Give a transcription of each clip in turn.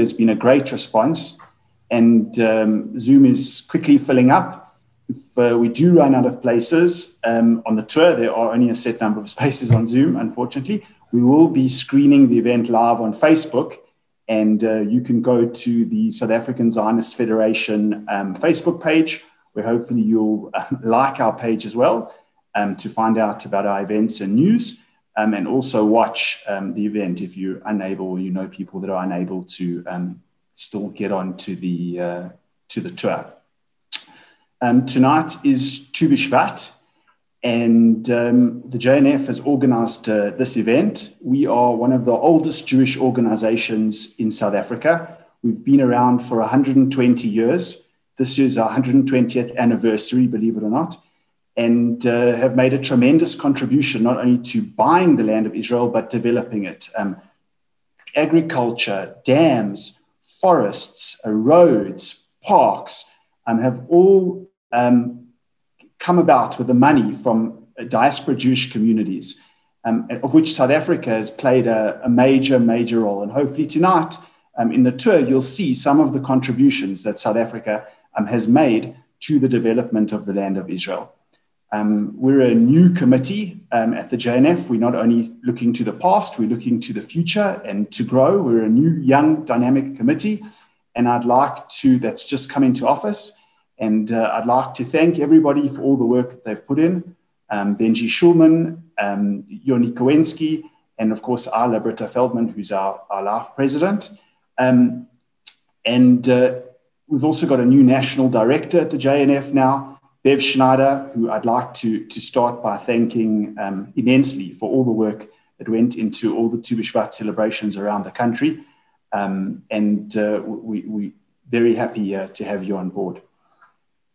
there's been a great response, and um, Zoom is quickly filling up. If uh, we do run out of places um, on the tour, there are only a set number of spaces on Zoom, unfortunately. We will be screening the event live on Facebook, and uh, you can go to the South African Zionist Federation um, Facebook page, where hopefully you'll like our page as well um, to find out about our events and news. Um, and also watch um, the event if you're unable, or you know people that are unable to um, still get on to the uh, to the tour. Um, tonight is Tu B'Shvat, and um, the JNF has organized uh, this event. We are one of the oldest Jewish organizations in South Africa. We've been around for 120 years. This is our 120th anniversary, believe it or not, and uh, have made a tremendous contribution not only to buying the land of Israel, but developing it. Um, agriculture, dams, forests, uh, roads, parks um, have all um, come about with the money from diaspora Jewish communities, um, of which South Africa has played a, a major, major role. And hopefully tonight um, in the tour, you'll see some of the contributions that South Africa um, has made to the development of the land of Israel. Um, we're a new committee um, at the JNF. We're not only looking to the past, we're looking to the future and to grow. We're a new, young, dynamic committee. And I'd like to, that's just come into office. And uh, I'd like to thank everybody for all the work that they've put in. Um, Benji Schulman, um, Yoni Kowensky, and of course, Ala Britta Feldman, who's our, our life president. Um, and uh, we've also got a new national director at the JNF now, Bev Schneider, who I'd like to, to start by thanking um, immensely for all the work that went into all the Tu B'Shvat celebrations around the country. Um, and uh, we, we very happy uh, to have you on board.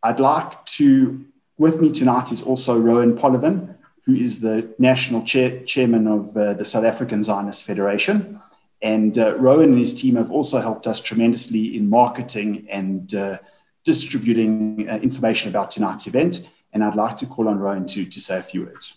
I'd like to, with me tonight is also Rowan Polovin, who is the national chair, chairman of uh, the South African Zionist Federation. And uh, Rowan and his team have also helped us tremendously in marketing and uh, distributing uh, information about tonight's event. And I'd like to call on Rowan to, to say a few words.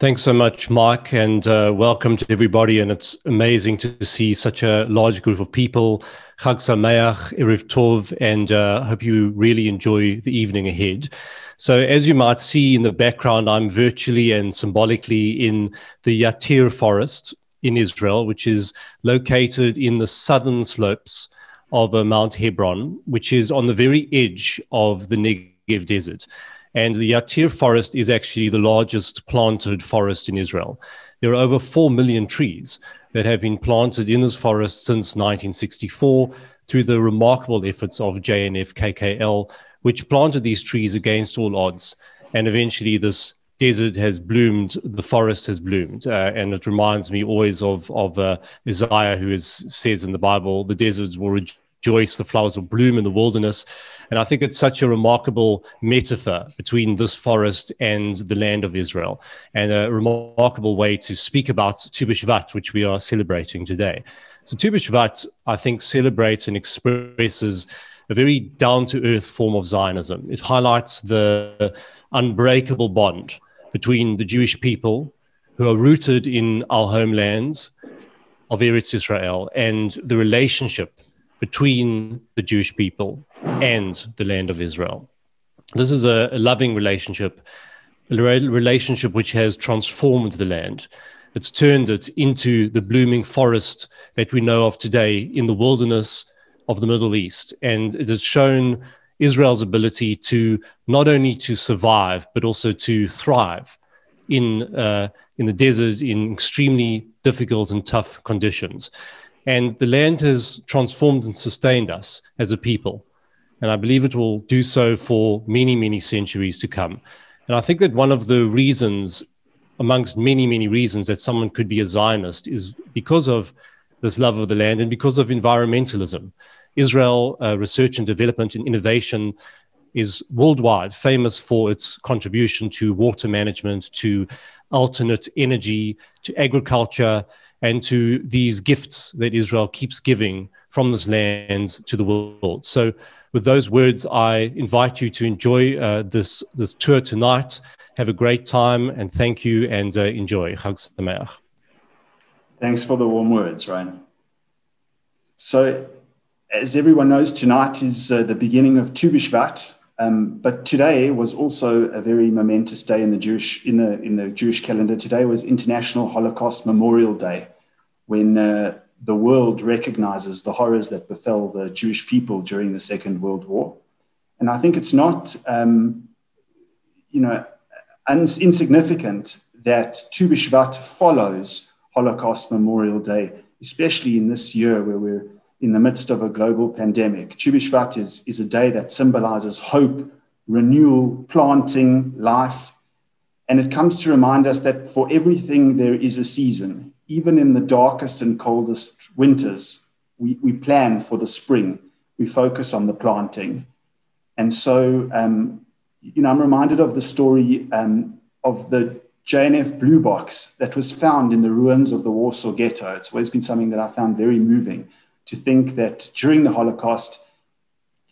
Thanks so much, Mike, and uh, welcome to everybody. And it's amazing to see such a large group of people Chag Sameach, Erev Tov, and uh, hope you really enjoy the evening ahead. So, as you might see in the background, I'm virtually and symbolically in the Yatir forest in Israel, which is located in the southern slopes of uh, Mount Hebron, which is on the very edge of the Negev desert. And the Yatir forest is actually the largest planted forest in Israel. There are over 4 million trees that have been planted in this forest since 1964 through the remarkable efforts of JNF KKL, which planted these trees against all odds. And eventually, this desert has bloomed, the forest has bloomed. Uh, and it reminds me always of, of uh, Isaiah, who is, says in the Bible, the deserts will rejoice, the flowers will bloom in the wilderness. And I think it's such a remarkable metaphor between this forest and the land of Israel, and a remarkable way to speak about Tu B'Shvat, which we are celebrating today. So Tu B'Shvat, I think, celebrates and expresses a very down to earth form of Zionism. It highlights the unbreakable bond between the Jewish people who are rooted in our homelands of Eretz Israel and the relationship between the Jewish people and the land of Israel. This is a, a loving relationship, a relationship which has transformed the land. It's turned it into the blooming forest that we know of today in the wilderness of the Middle East. And it has shown Israel's ability to not only to survive, but also to thrive in, uh, in the desert in extremely difficult and tough conditions. And the land has transformed and sustained us as a people. And I believe it will do so for many, many centuries to come. And I think that one of the reasons, amongst many, many reasons, that someone could be a Zionist is because of this love of the land and because of environmentalism. Israel uh, research and development and innovation is worldwide famous for its contribution to water management, to alternate energy, to agriculture, and to these gifts that Israel keeps giving from this land to the world. So, with those words, I invite you to enjoy uh, this this tour tonight. Have a great time, and thank you, and uh, enjoy. Thanks for the warm words, Ryan. So, as everyone knows, tonight is uh, the beginning of Tu B'Shvat, um, but today was also a very momentous day in the Jewish in the in the Jewish calendar. Today was International Holocaust Memorial Day, when uh, the world recognizes the horrors that befell the Jewish people during the Second World War. And I think it's not, um, you know, insignificant that Tu B'Shvat follows Holocaust Memorial Day, especially in this year where we're in the midst of a global pandemic. Tu B'Shvat is, is a day that symbolizes hope, renewal, planting, life. And it comes to remind us that for everything there is a season. Even in the darkest and coldest winters, we, we plan for the spring. We focus on the planting. And so, um, you know, I'm reminded of the story um, of the JNF blue box that was found in the ruins of the Warsaw Ghetto. It's always been something that I found very moving to think that during the Holocaust,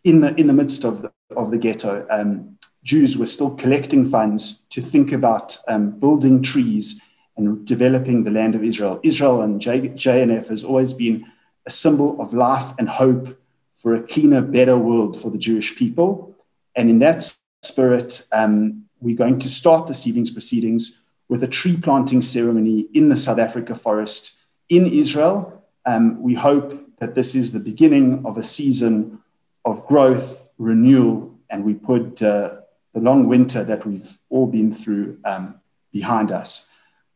in the, in the midst of the, of the ghetto, um, Jews were still collecting funds to think about um, building trees and developing the land of Israel. Israel and J, JNF has always been a symbol of life and hope for a cleaner, better world for the Jewish people. And in that spirit, um, we're going to start the seedings proceedings with a tree planting ceremony in the South Africa forest in Israel. Um, we hope that this is the beginning of a season of growth, renewal, and we put uh, the long winter that we've all been through um, behind us.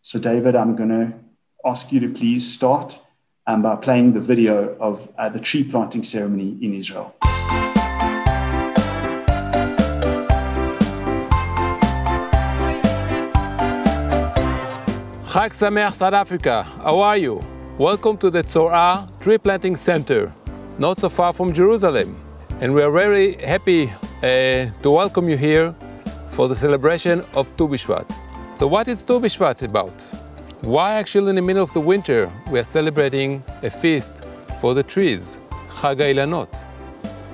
So, David, I'm going to ask you to please start um, by playing the video of uh, the tree planting ceremony in Israel. Chag Sameach South Africa, how are you? Welcome to the Tzorah Tree Planting Center, not so far from Jerusalem. And we are very happy uh, to welcome you here for the celebration of Tu B'Shvat. So what is Tu B'Shvat about? Why actually in the middle of the winter we are celebrating a feast for the trees, Chag Ilanot?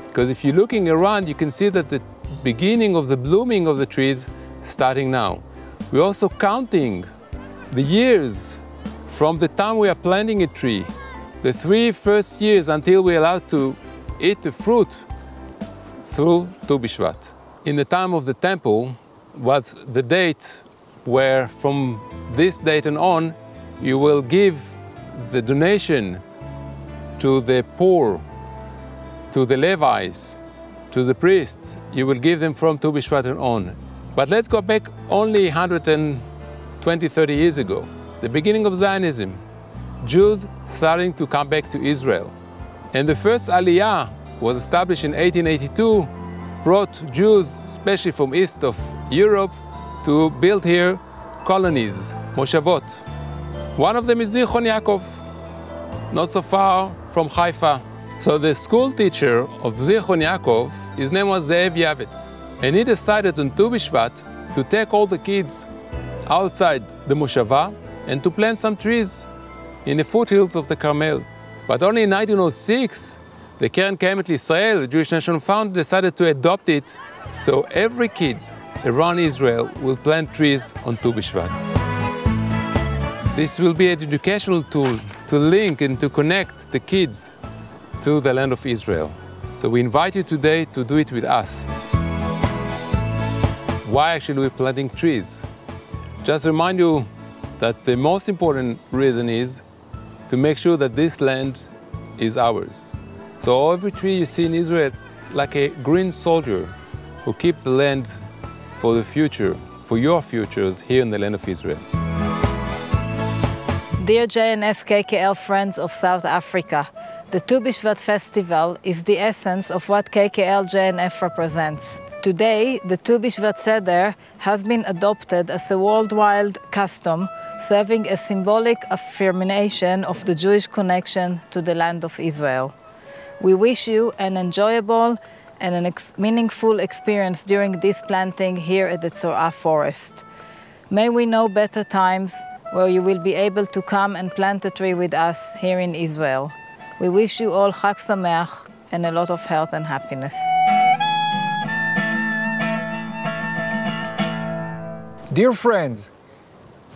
Because if you're looking around, you can see that the beginning of the blooming of the trees starting now. We're also counting the years from the time we are planting a tree, the three first years until we're allowed to eat the fruit through Tu B'Shvat. In the time of the temple was the date where from this date and on you will give the donation to the poor, to the Levites, to the priests. You will give them from Tu B'Shvat and on. But let's go back only 120, 30 years ago, the beginning of Zionism, Jews starting to come back to Israel. And the first Aliyah was established in 1882, brought Jews, especially from east of Europe, to build here colonies, moshavot. One of them is Zichron Yaakov, not so far from Haifa. So the school teacher of Zichron Yaakov, his name was Zeev Yavitz. And he decided on Tu B'Shvat to take all the kids outside the Moshava and to plant some trees in the foothills of the Carmel. But only in 1906, the Keren Kayemet Israel, the Jewish National Fund, decided to adopt it so every kid around Israel will plant trees on Tu B'Shvat. This will be an educational tool to link and to connect the kids to the land of Israel. So we invite you today to do it with us. Why actually we're planting trees? Just remind you that the most important reason is to make sure that this land is ours. So every tree you see in Israel, like a green soldier who keeps the land for the future, for your futures here in the land of Israel. Dear JNF KKL friends of South Africa, the Tu B'Shvat Festival is the essence of what KKL JNF represents. Today, the Tu B'Shvat Seder has been adopted as a worldwide custom, serving a symbolic affirmation of the Jewish connection to the land of Israel. We wish you an enjoyable and an ex meaningful experience during this planting here at the Tzorah Forest. May we know better times where you will be able to come and plant a tree with us here in Israel. We wish you all Chag Sameach and a lot of health and happiness. Dear friends,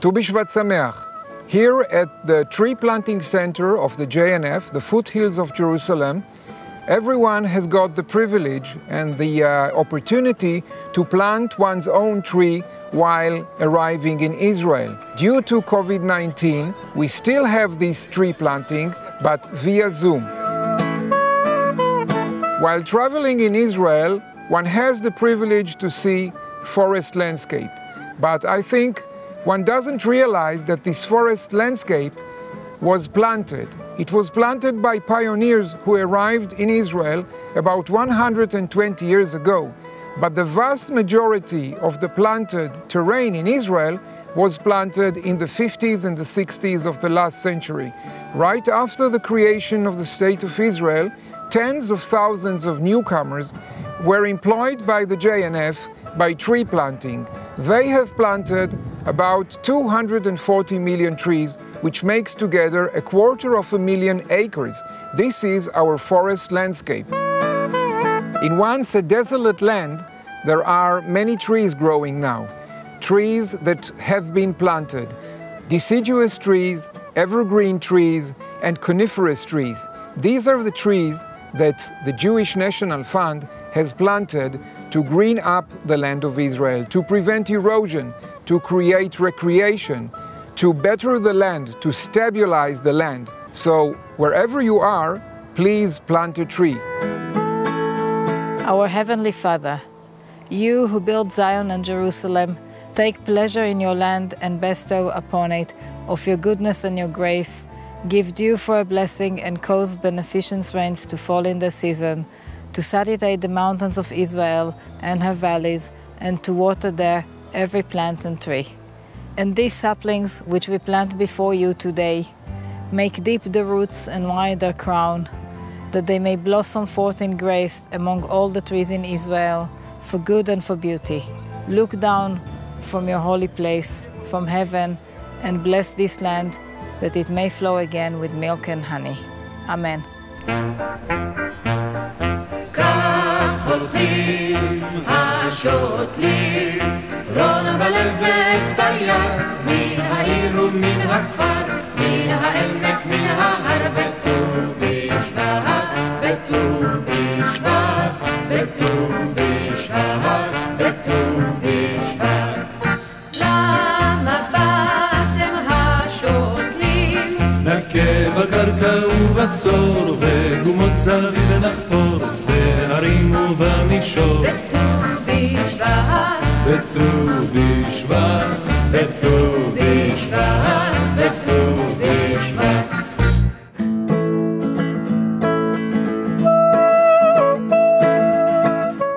Tu B'Shvat Sameach, Here at the tree planting center of the JNF, the foothills of Jerusalem, everyone has got the privilege and the uh, opportunity to plant one's own tree while arriving in Israel. Due to COVID 19, we still have this tree planting, but via Zoom. While traveling in Israel, one has the privilege to see forest landscape. But I think one doesn't realize that this forest landscape was planted. It was planted by pioneers who arrived in Israel about 120 years ago. But the vast majority of the planted terrain in Israel was planted in the 50s and the 60s of the last century. Right after the creation of the State of Israel, tens of thousands of newcomers were employed by the JNF by tree planting. They have planted about 240 million trees, which makes together a quarter of a million acres. This is our forest landscape. In once a desolate land, there are many trees growing now. Trees that have been planted, deciduous trees, evergreen trees, and coniferous trees. These are the trees that the Jewish National Fund has planted to green up the land of Israel, to prevent erosion, to create recreation, to better the land, to stabilize the land. So, wherever you are, please plant a tree. Our Heavenly Father, you who build Zion and Jerusalem, take pleasure in your land and bestow upon it of your goodness and your grace. Give dew for a blessing and cause beneficent rains to fall in the season, to saturate the mountains of Israel and her valleys, and to water there every plant and tree. And these saplings which we plant before you today, make deep the roots and wide their crown, that they may blossom forth in grace among all the trees in Israel, for good and for beauty. Look down from your holy place, from heaven, and bless this land, that it may flow again with milk and honey. Amen. רון בלבת ביד, מן העיר ומן הכפר, מן העמק, מן ההר, בט"ו בשבט, בט"ו בשבט, בט"ו בשבט, בט"ו בשבט. למה באתם השוטרים? נכה בקרקע ובצור, וגומות בהרים show. Betu Betu Betu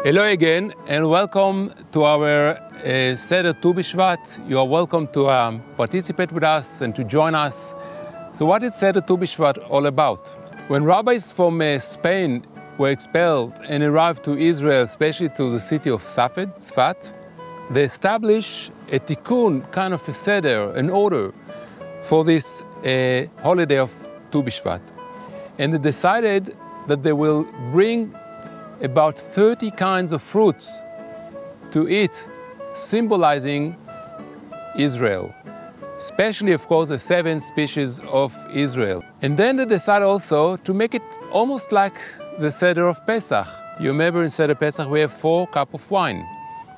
Hello again and welcome to our uh, Seder Tu Bishvat. You are welcome to um, participate with us and to join us. So what is Seder Tu all about? When rabbis from uh, Spain were expelled and arrived to Israel, especially to the city of Safed, Sfat, they established a tikkun, kind of a seder, an order for this uh, holiday of Tu B'Shvat. And they decided that they will bring about 30 kinds of fruits to eat, symbolizing Israel, especially, of course, the seven species of Israel. And then they decided also to make it almost like the Seder of Pesach. You remember in Seder Pesach we have four cup of wine,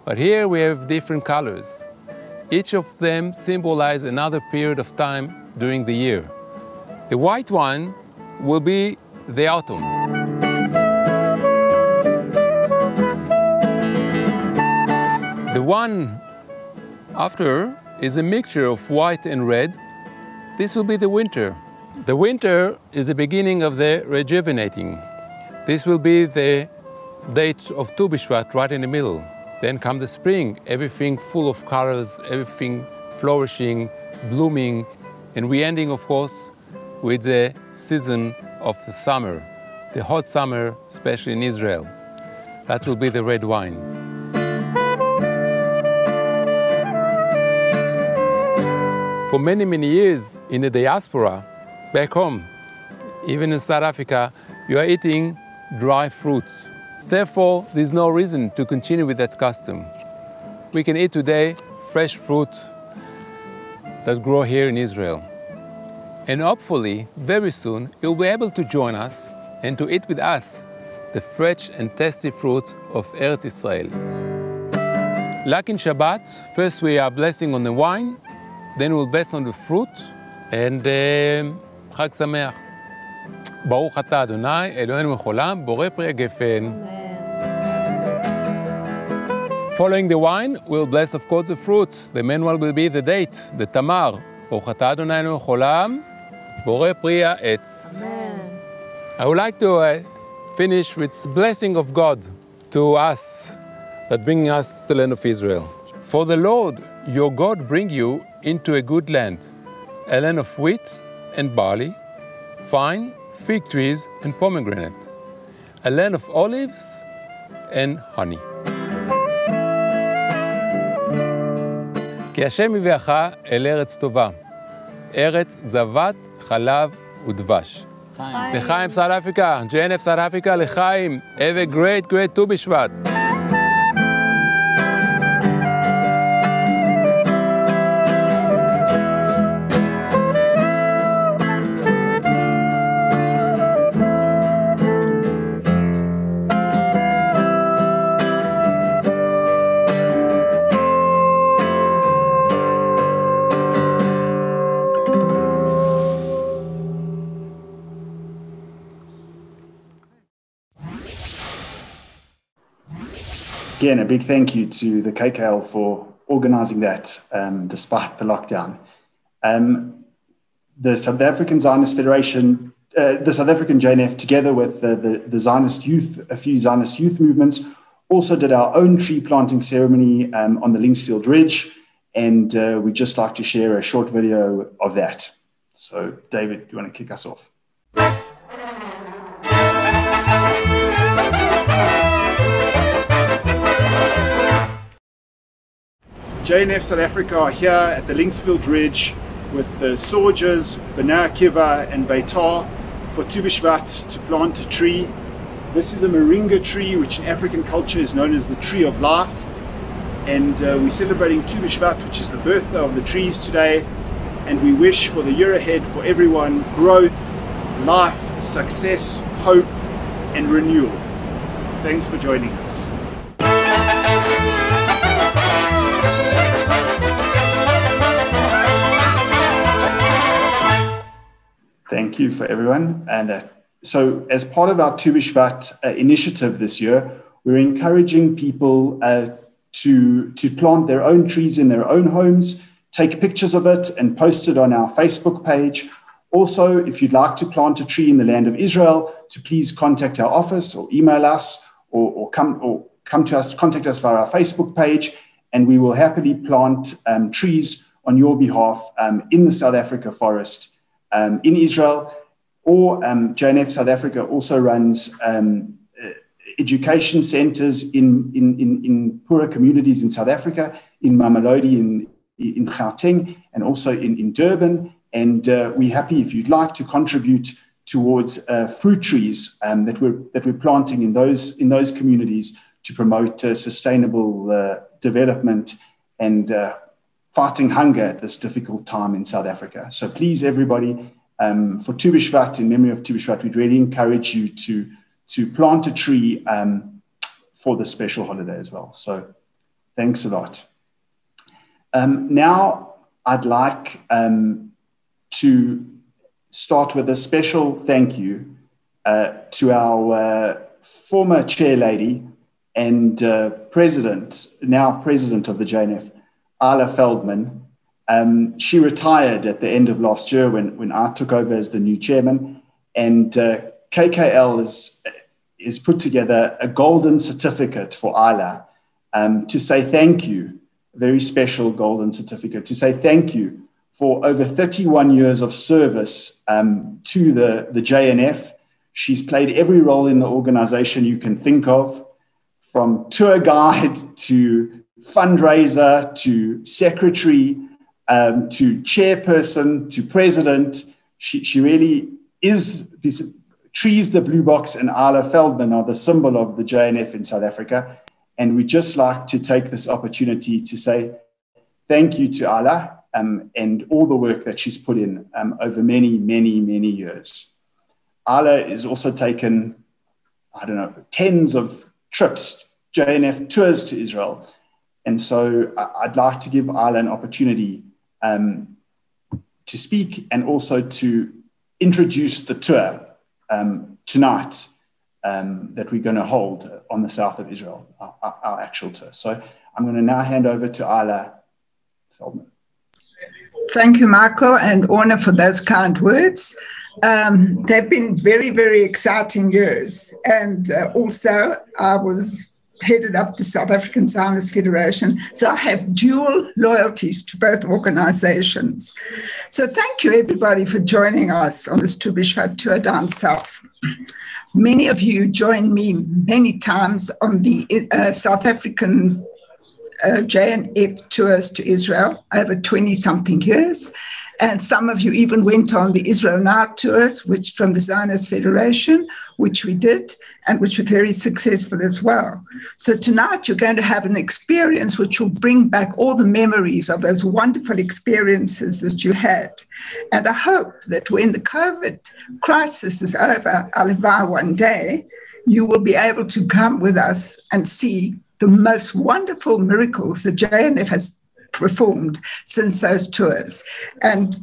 but here we have different colors. Each of them symbolize another period of time during the year. The white one will be the autumn. The one after is a mixture of white and red. This will be the winter. The winter is the beginning of the rejuvenating. This will be the date of Tu B'Shvat right in the middle. Then come the spring, everything full of colors, everything flourishing, blooming, and we ending, of course, with the season of the summer, the hot summer, especially in Israel. That will be the red wine. For many, many years in the diaspora, back home, even in South Africa, you are eating dry fruits. Therefore, there's no reason to continue with that custom. We can eat today fresh fruit that grow here in Israel. And hopefully, very soon, you'll be able to join us and to eat with us the fresh and tasty fruit of Eretz Israel. Like in Shabbat, first we are blessing on the wine, then we'll bless on the fruit, and uh, Chag Sameach. ברוך אתה אדוני, אלוהינו מחולם, בורא פרי הגפן. Following the wine, we'll bless of course the fruit. The main one will be the date, the tamar. ברוך אתה אדוני אלוהינו מחולם, בורא פרי העץ. I would like to uh, finish with blessing of God to us that bring us to the land of Israel. For the Lord your God bring you into a good land, a land of wheat and barley, vine, fig trees, and pomegranate, a land of olives and honey. כי השם הביאך אל ארץ טובה, ארץ זבת, חלב ודבש. לחיים, South Africa, JNF South Africa, לחיים. Have a great, great ט"ו בשבט. Again, a big thank you to the KKL for organizing that um, despite the lockdown. Um, the South African Zionist Federation, uh, the South African JNF, together with the, the, the, Zionist youth, a few Zionist youth movements, also did our own tree planting ceremony um, on the Linksfield Ridge. And uh, we'd just like to share a short video of that. So, David, do you want to kick us off? JNF South Africa are here at the Linksfield Ridge with the soldiers, B'nai Akiva and Beitar for Tu B'Shvat to plant a tree. This is a moringa tree which in African culture is known as the tree of life and uh, we're celebrating Tu B'Shvat which is the birthday of the trees today and we wish for the year ahead for everyone growth, life, success, hope and renewal. Thanks for joining us. Thank you for everyone. And uh, so, as part of our Tu B'Shvat uh, initiative this year, we're encouraging people uh, to, to plant their own trees in their own homes, take pictures of it, and post it on our Facebook page. Also, if you'd like to plant a tree in the land of Israel, to please contact our office or email us or, or come or come to us, contact us via our Facebook page, and we will happily plant um, trees on your behalf um, in the South Africa forest um, in Israel, or um, JNF South Africa also runs um, uh, education centers in, in, in, in, poorer communities in South Africa, in Mamelodi, in, in Gauteng, and also in, in Durban. And uh, we're happy if you'd like to contribute towards uh, fruit trees um, that, we're, that we're planting in those, in those communities to promote uh, sustainable uh, development and uh, fighting hunger at this difficult time in South Africa. So please, everybody, um, for Tu B'Shvat, in memory of Tu B'Shvat, we'd really encourage you to, to plant a tree um, for this special holiday as well. So thanks a lot. Um, now, I'd like um, to start with a special thank you uh, to our uh, former chair lady and uh, president, now president of the JNF, Ala Feldman. Um, she retired at the end of last year when, when I took over as the new chairman. And uh, KKL is, is put together a golden certificate for Ala um, to say thank you, a very special golden certificate, to say thank you for over 31 years of service um, to the, the JNF. She's played every role in the organization you can think of, from tour guide to fundraiser to secretary um, to chairperson to president. She, she really is, trees the blue box and Ala Feldman are the symbol of the JNF in South Africa. And we just like to take this opportunity to say thank you to Ala um, and all the work that she's put in um, over many, many, many years. Ala is also taken, I don't know, tens of trips, JNF tours to Israel. And so I'd like to give Ala an opportunity um, to speak and also to introduce the tour um, tonight um, that we're going to hold on the south of Israel, our, our, actual tour. So I'm going to now hand over to Ala Feldman. Thank you, Marco and Orna, for those kind words. Um, they've been very, very exciting years. And uh, also, I was headed up the South African Zionist Federation. So I have dual loyalties to both organizations. So thank you, everybody, for joining us on this Tu B'Shvat tour down south. Many of you joined me many times on the uh, South African uh, JNF tours to Israel over 20 something years. And some of you even went on the Israel Now tours, which from the Zionist Federation, which we did, and which were very successful as well. So tonight you're going to have an experience which will bring back all the memories of those wonderful experiences that you had. And I hope that when the COVID crisis is over, Alivar one day, you will be able to come with us and see the most wonderful miracles the JNF has performed since those tours. And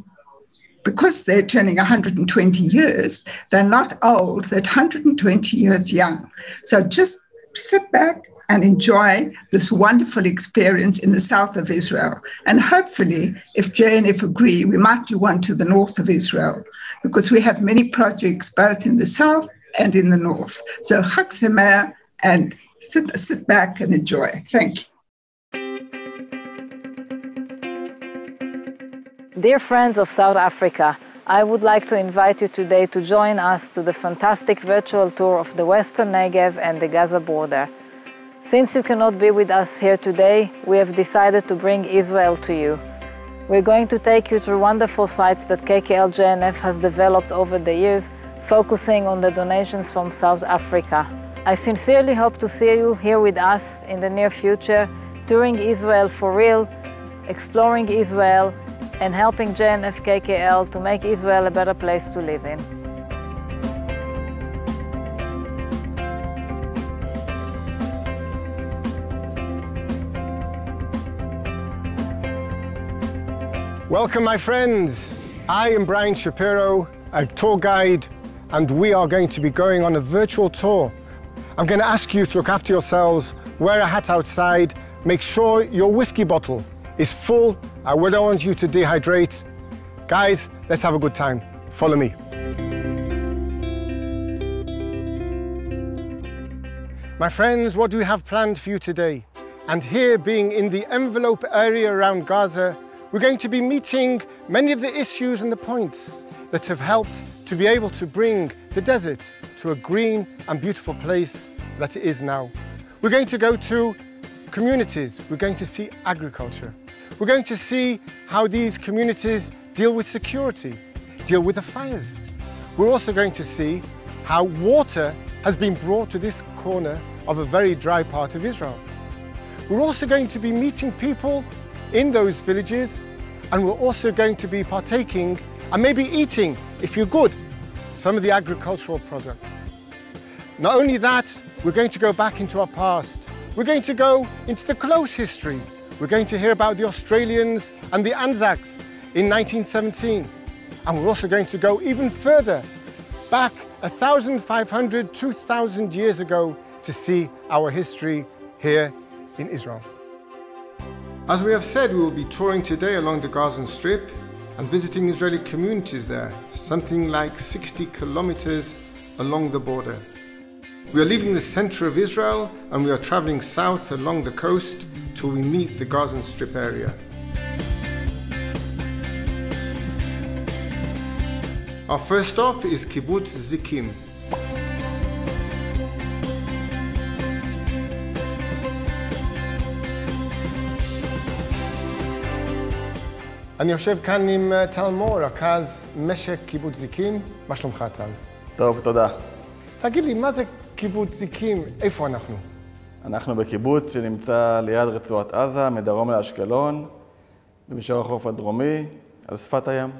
because they're turning 120 years, they're not old, they're 120 years young. So just sit back and enjoy this wonderful experience in the south of Israel. And hopefully, if JNF agree, we might do one to the north of Israel because we have many projects both in the south and in the north. So Chag and sit, sit back and enjoy. Thank you. Dear friends of South Africa, I would like to invite you today to join us to the fantastic virtual tour of the Western Negev and the Gaza border. Since you cannot be with us here today, we have decided to bring Israel to you. We're going to take you through wonderful sites that KKL JNF has developed over the years, focusing on the donations from South Africa. I sincerely hope to see you here with us in the near future, touring Israel for real, exploring Israel, and helping JNF KKL to make Israel a better place to live in. Welcome, my friends. I am Brian Shapiro, a tour guide, and we are going to be going on a virtual tour I'm going to ask you to look after yourselves, wear a hat outside, make sure your whiskey bottle is full. I don't want you to dehydrate. Guys, let's have a good time. Follow me. My friends, what do we have planned for you today? And here, being in the envelope area around Gaza, we're going to be meeting many of the issues and the points that have helped to be able to bring the desert to a green and beautiful place that it is now. We're going to go to communities, we're going to see agriculture. We're going to see how these communities deal with security, deal with the fires. We're also going to see how water has been brought to this corner of a very dry part of Israel. We're also going to be meeting people in those villages and we're also going to be partaking and maybe eating, if you're good, some of the agricultural products. Not only that, we're going to go back into our past. We're going to go into the close history. We're going to hear about the Australians and the Anzacs in 1917. And we're also going to go even further, back 1,500, 2,000 years ago to see our history here in Israel. As we have said, we will be touring today along the Gaza Strip and visiting Israeli communities there, something like 60 kilometers along the border. We are leaving the center of Israel and we are traveling south along the coast till we meet the Gaza Strip area. Our first stop is Kibbutz Zikim. אני יושב כאן עם טל מור, רכז משק קיבוץ זיקים. מה שלומך, טל? טוב, תודה. תגיד לי, מה זה קיבוץ זיקים, איפה אנחנו? אנחנו בקיבוץ שנמצא ליד רצועת עזה, מדרום לאשקלון, במישור החוף הדרומי, על שפת הים.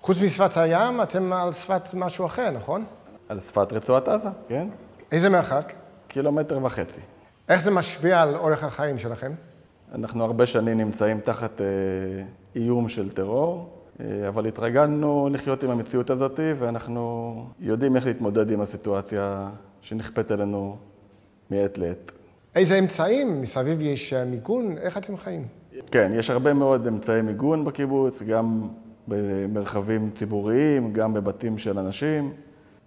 חוץ משפת הים, אתם על שפת משהו אחר, נכון? על שפת רצועת עזה, כן? איזה מרחק? קילומטר וחצי. איך זה משפיע על אורך החיים שלכם? אנחנו הרבה שנים נמצאים תחת אה, איום של טרור, אה, אבל התרגלנו לחיות עם המציאות הזאת, ואנחנו יודעים איך להתמודד עם הסיטואציה שנכפית עלינו מעת לעת. איזה אמצעים? מסביב יש אה, מיגון? איך אתם חיים? כן, יש הרבה מאוד אמצעי מיגון בקיבוץ, גם במרחבים ציבוריים, גם בבתים של אנשים,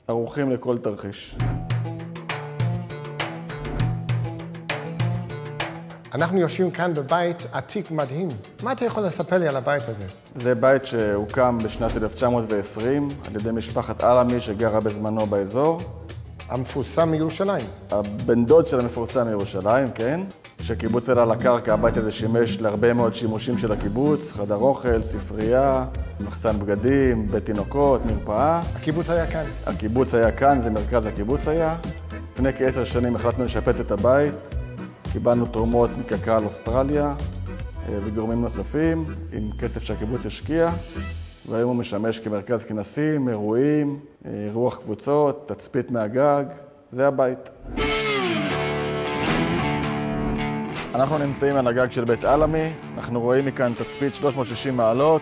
ערוכים לכל תרחיש. אנחנו יושבים כאן בבית עתיק מדהים. מה אתה יכול לספר לי על הבית הזה? זה בית שהוקם בשנת 1920 על ידי משפחת אלעמי שגרה בזמנו באזור. המפורסם מירושלים. הבן דוד של המפורסם מירושלים, כן. כשהקיבוץ עלה לקרקע, הבית הזה שימש להרבה מאוד שימושים של הקיבוץ, חדר אוכל, ספרייה, מחסן בגדים, בית תינוקות, מרפאה. הקיבוץ היה כאן. הקיבוץ היה כאן, זה מרכז הקיבוץ היה. לפני כעשר שנים החלטנו לשפץ את הבית, קיבלנו תרומות מקק"ל אוסטרליה אה, וגורמים נוספים, עם כסף שהקיבוץ השקיע, והיום הוא משמש כמרכז כנסים, אירועים, אה, אירוח קבוצות, תצפית מהגג, זה הבית. אנחנו נמצאים על הגג של בית אלעמי, אנחנו רואים מכאן תצפית 360 מעלות,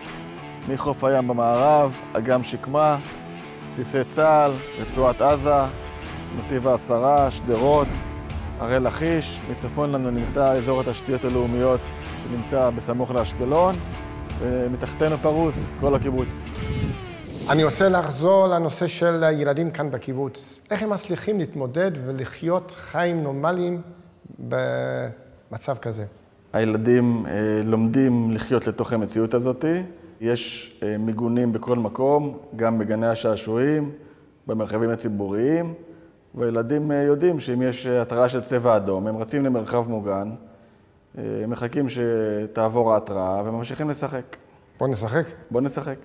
מחוף הים במערב, אגם שקמה, בסיסי צה"ל, רצועת עזה, נתיב העשרה, שדרות, הרי לכיש, מצפון לנו נמצא אזור התשתיות הלאומיות שנמצא בסמוך לאשקלון, ומתחתנו פרוס כל הקיבוץ. אני רוצה לחזור לנושא של ילדים כאן בקיבוץ. איך הם מצליחים להתמודד ולחיות חיים נורמליים במצב כזה? הילדים אה, לומדים לחיות לתוך המציאות הזאת. יש אה, מיגונים בכל מקום, גם בגני השעשועים, במרחבים הציבוריים. וילדים אה, יודעים שאם יש אה, התראה של צבע אדום, הם רצים למרחב מוגן, אה, הם מחכים שתעבור ההתראה וממשיכים לשחק. בוא נשחק. בוא נשחק.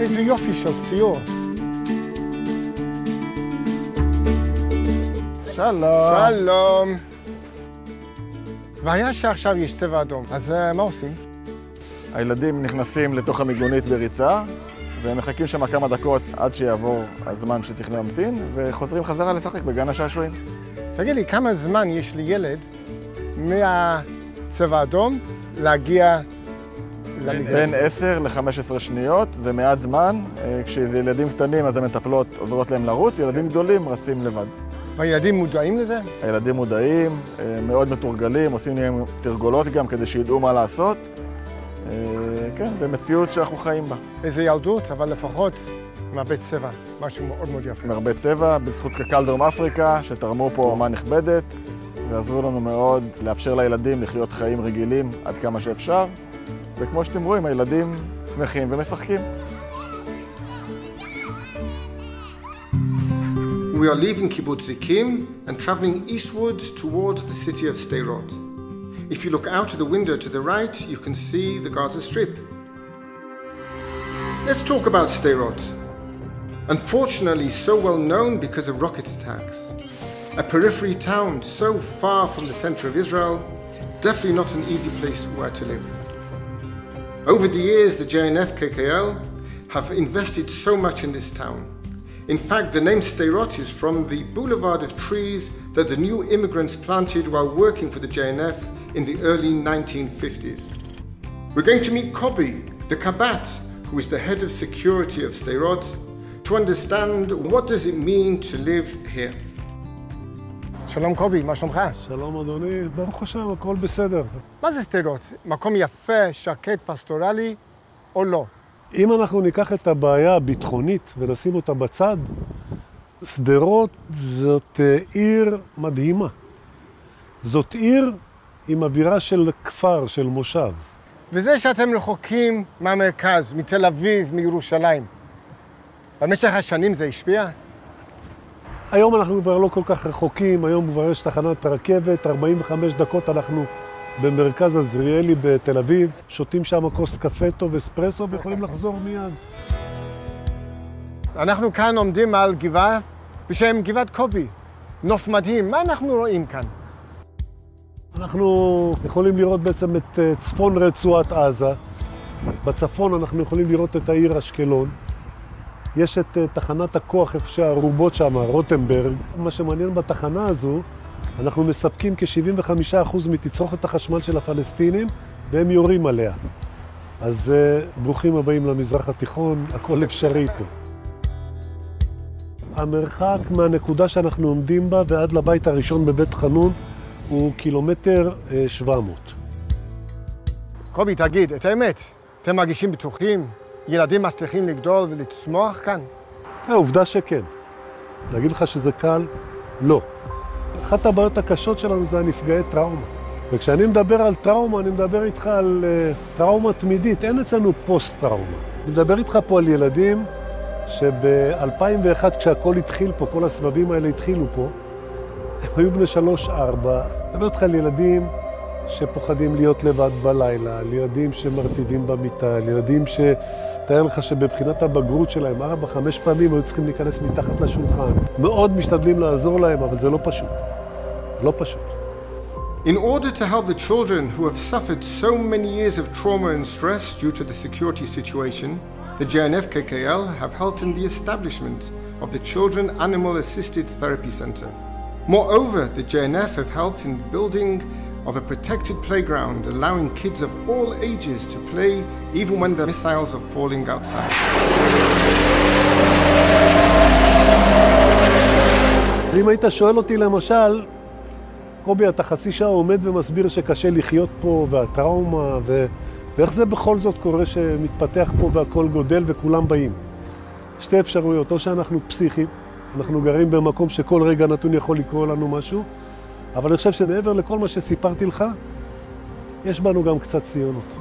איזה יופי של ציור. שלום. שלום. והיה שעכשיו יש צבע אדום, אז מה עושים? הילדים נכנסים לתוך המיגונית בריצה, והם מחכים שם כמה דקות עד שיעבור הזמן שצריך להמתין, וחוזרים חזרה לשחק בגן השעשועים. תגיד לי, כמה זמן יש לילד מהצבע האדום להגיע למיגונית? בין 10 ל-15 שניות, זה מעט זמן. אה, כשזה ילדים קטנים אז המטפלות עוזרות להם לרוץ, ילדים גדולים רצים לבד. והילדים מודעים לזה? הילדים מודעים, אה, מאוד מתורגלים, עושים להם תרגולות גם כדי שידעו מה לעשות. אה, כן, זו מציאות שאנחנו חיים בה. איזה ילדות, אבל לפחות עם הרבה צבע, משהו מאוד מאוד יפה. עם הרבה צבע, בזכות קק"ל דרום אפריקה, שתרמו פה אומה נכבדת, ועזרו לנו מאוד לאפשר לילדים לחיות חיים רגילים עד כמה שאפשר, וכמו שאתם רואים, הילדים שמחים ומשחקים. We are leaving Kibbutz Zikim and traveling eastwards towards the city of Sderot. If you look out of the window to the right, you can see the Gaza Strip. Let's talk about Sderot. Unfortunately, so well known because of rocket attacks. A periphery town so far from the center of Israel, definitely not an easy place where to live. Over the years, the JNF KKL have invested so much in this town. In fact, the name Sderot is from the boulevard of trees that the new immigrants planted while working for the JNF in the early 1950s. We're going to meet Kobi, the Kabat, who is the head of security of Sderot, to understand what does it mean to live here. Shalom Kobi, ma. Shalom Adoni, baruch Hashem, kol beseder. מה זה שדרות? מקום יפה, שקט, פסטורלי, או לא? אם אנחנו ניקח את הבעיה הביטחונית ונשים אותה בצד, שדרות זאת עיר מדהימה. זאת עיר עם אווירה של כפר, של מושב. וזה שאתם רחוקים מהמרכז, מתל אביב, מירושלים, במשך השנים זה השפיע? היום אנחנו כבר לא כל כך רחוקים, היום כבר יש תחנת רכבת, 45 דקות אנחנו במרכז עזריאלי בתל אביב, שותים שם כוס קפה טוב, אספרסו, ויכולים לחזור מיד. אנחנו כאן עומדים על גבעה בשם גבעת קובי, נוף מדהים. מה אנחנו רואים כאן? אנחנו יכולים לראות בעצם את אה, צפון רצועת עזה. בצפון אנחנו יכולים לראות את העיר אשקלון. יש את אה, תחנת הכוח איפה שהארובות שם, רוטנברג. מה שמעניין בתחנה הזו, אנחנו מספקים כ-75% מתצרוכת החשמל של הפלסטינים, והם יורים עליה. אז uh, ברוכים הבאים למזרח התיכון, הכל אפשרי פה. המרחק מהנקודה שאנחנו עומדים בה ועד לבית הראשון בבית חנון הוא קילומטר uh, 700. קובי, תגיד, את האמת, אתם מרגישים בטוחים? ילדים מצליחים לגדול ולצמוח כאן? העובדה שכן. להגיד לך שזה קל? לא. אחת הבעיות הקשות שלנו זה הנפגעי טראומה. וכשאני מדבר על טראומה, אני מדבר איתך על uh, טראומה תמידית, אין אצלנו פוסט-טראומה. אני מדבר איתך פה על ילדים שב-2001, כשהכול התחיל פה, כל הסבבים האלה התחילו פה, הם היו בני שלוש-ארבע. אני מדבר איתך על ילדים שפוחדים להיות לבד בלילה, על ילדים שמרטיבים במיטה, על ילדים ש... תאר לך שבבחינת הבגרות שלהם, ארבע, חמש פעמים היו צריכים להיכנס מתחת לשולחן. מאוד משתדלים לעזור להם, אבל זה לא פשוט. לא פשוט. In order to help the children who have suffered so many years of trauma and stress due to the security situation, the JNF KKL have helped in the establishment of the Children Animal Assisted Therapy Center. Moreover, the JNF have helped in building of a protected playground, allowing kids of all ages to play even when the missiles are falling outside. אם היית שואל אותי למשל, קובי, אתה חצי שעה עומד ומסביר שקשה לחיות פה, והטראומה, ו... ואיך זה בכל זאת קורה שמתפתח פה והכל גודל וכולם באים? שתי אפשרויות, או שאנחנו פסיכים, אנחנו גרים במקום שכל רגע נתון יכול לקרוא לנו משהו, אבל אני חושב שמעבר לכל מה שסיפרתי לך, יש בנו גם קצת ציונות.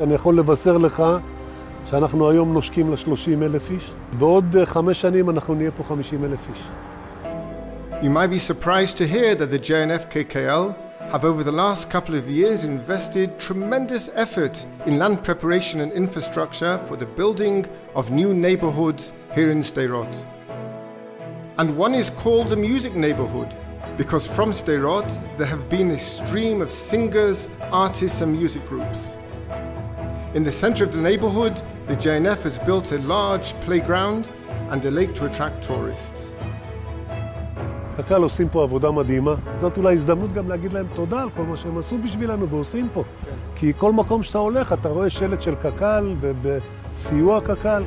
אני יכול לבשר לך שאנחנו היום נושקים ל-30 אלף איש, בעוד חמש שנים אנחנו נהיה פה 50 אלף איש. You might be surprised to hear that the JNF KKL have over the last couple of years invested tremendous effort in land preparation and infrastructure for the building of new neighborhoods here in Sderot. And one is called the Music Neighborhood because from Sderot there have been a stream of singers, artists and music groups. In the center of the neighborhood, the JNF has built a large playground and a lake to attract tourists. קק"ל עושים פה עבודה מדהימה. זאת אולי הזדמנות גם להגיד להם תודה על כל מה שהם עשו בשבילנו ועושים פה. כי כל מקום שאתה הולך, אתה רואה שלט של קק"ל ובסיוע קק"ל.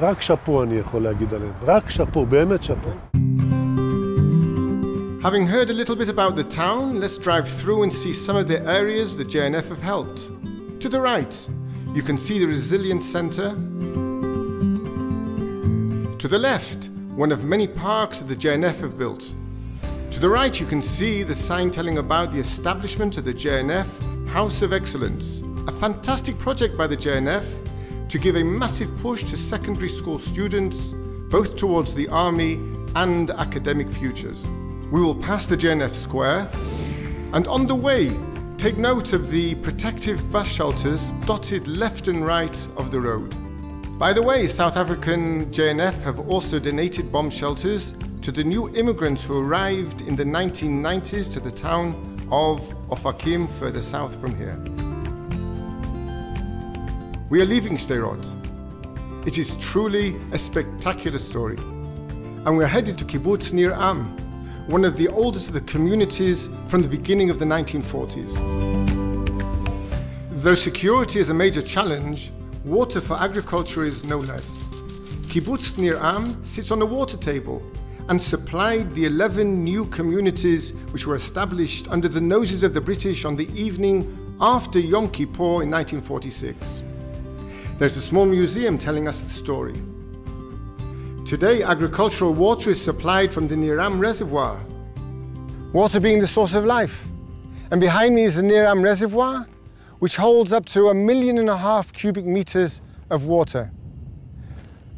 רק שאפו אני יכול להגיד עליהם. רק שאפו, באמת שאפו. Having heard a little bit about the town, let's drive through and see some of the areas the JNF have helped. To the right, you can see the Resilience Centre. To the left, one of many parks that the JNF have built. To the right, you can see the sign telling about the establishment of the JNF House of Excellence, a fantastic project by the JNF to give a massive push to secondary school students, both towards the army and academic futures. We will pass the JNF Square, and on the way, take note of the protective bus shelters dotted left and right of the road. By the way, South African JNF have also donated bomb shelters to the new immigrants who arrived in the 1990s to the town of Ofakim, further south from here. We are leaving Sderot. It is truly a spectacular story. And we're headed to Kibbutz Nir Am, one of the oldest of the communities from the beginning of the 1940s. Though security is a major challenge, water for agriculture is no less. Kibbutz Nir Am sits on a water table and supplied the 11 new communities which were established under the noses of the British on the evening after Yom Kippur in 1946. There's a small museum telling us the story. Today, agricultural water is supplied from the Nir Am Reservoir. Water being the source of life. And behind me is the Nir Am Reservoir, which holds up to a million and a half cubic meters of water.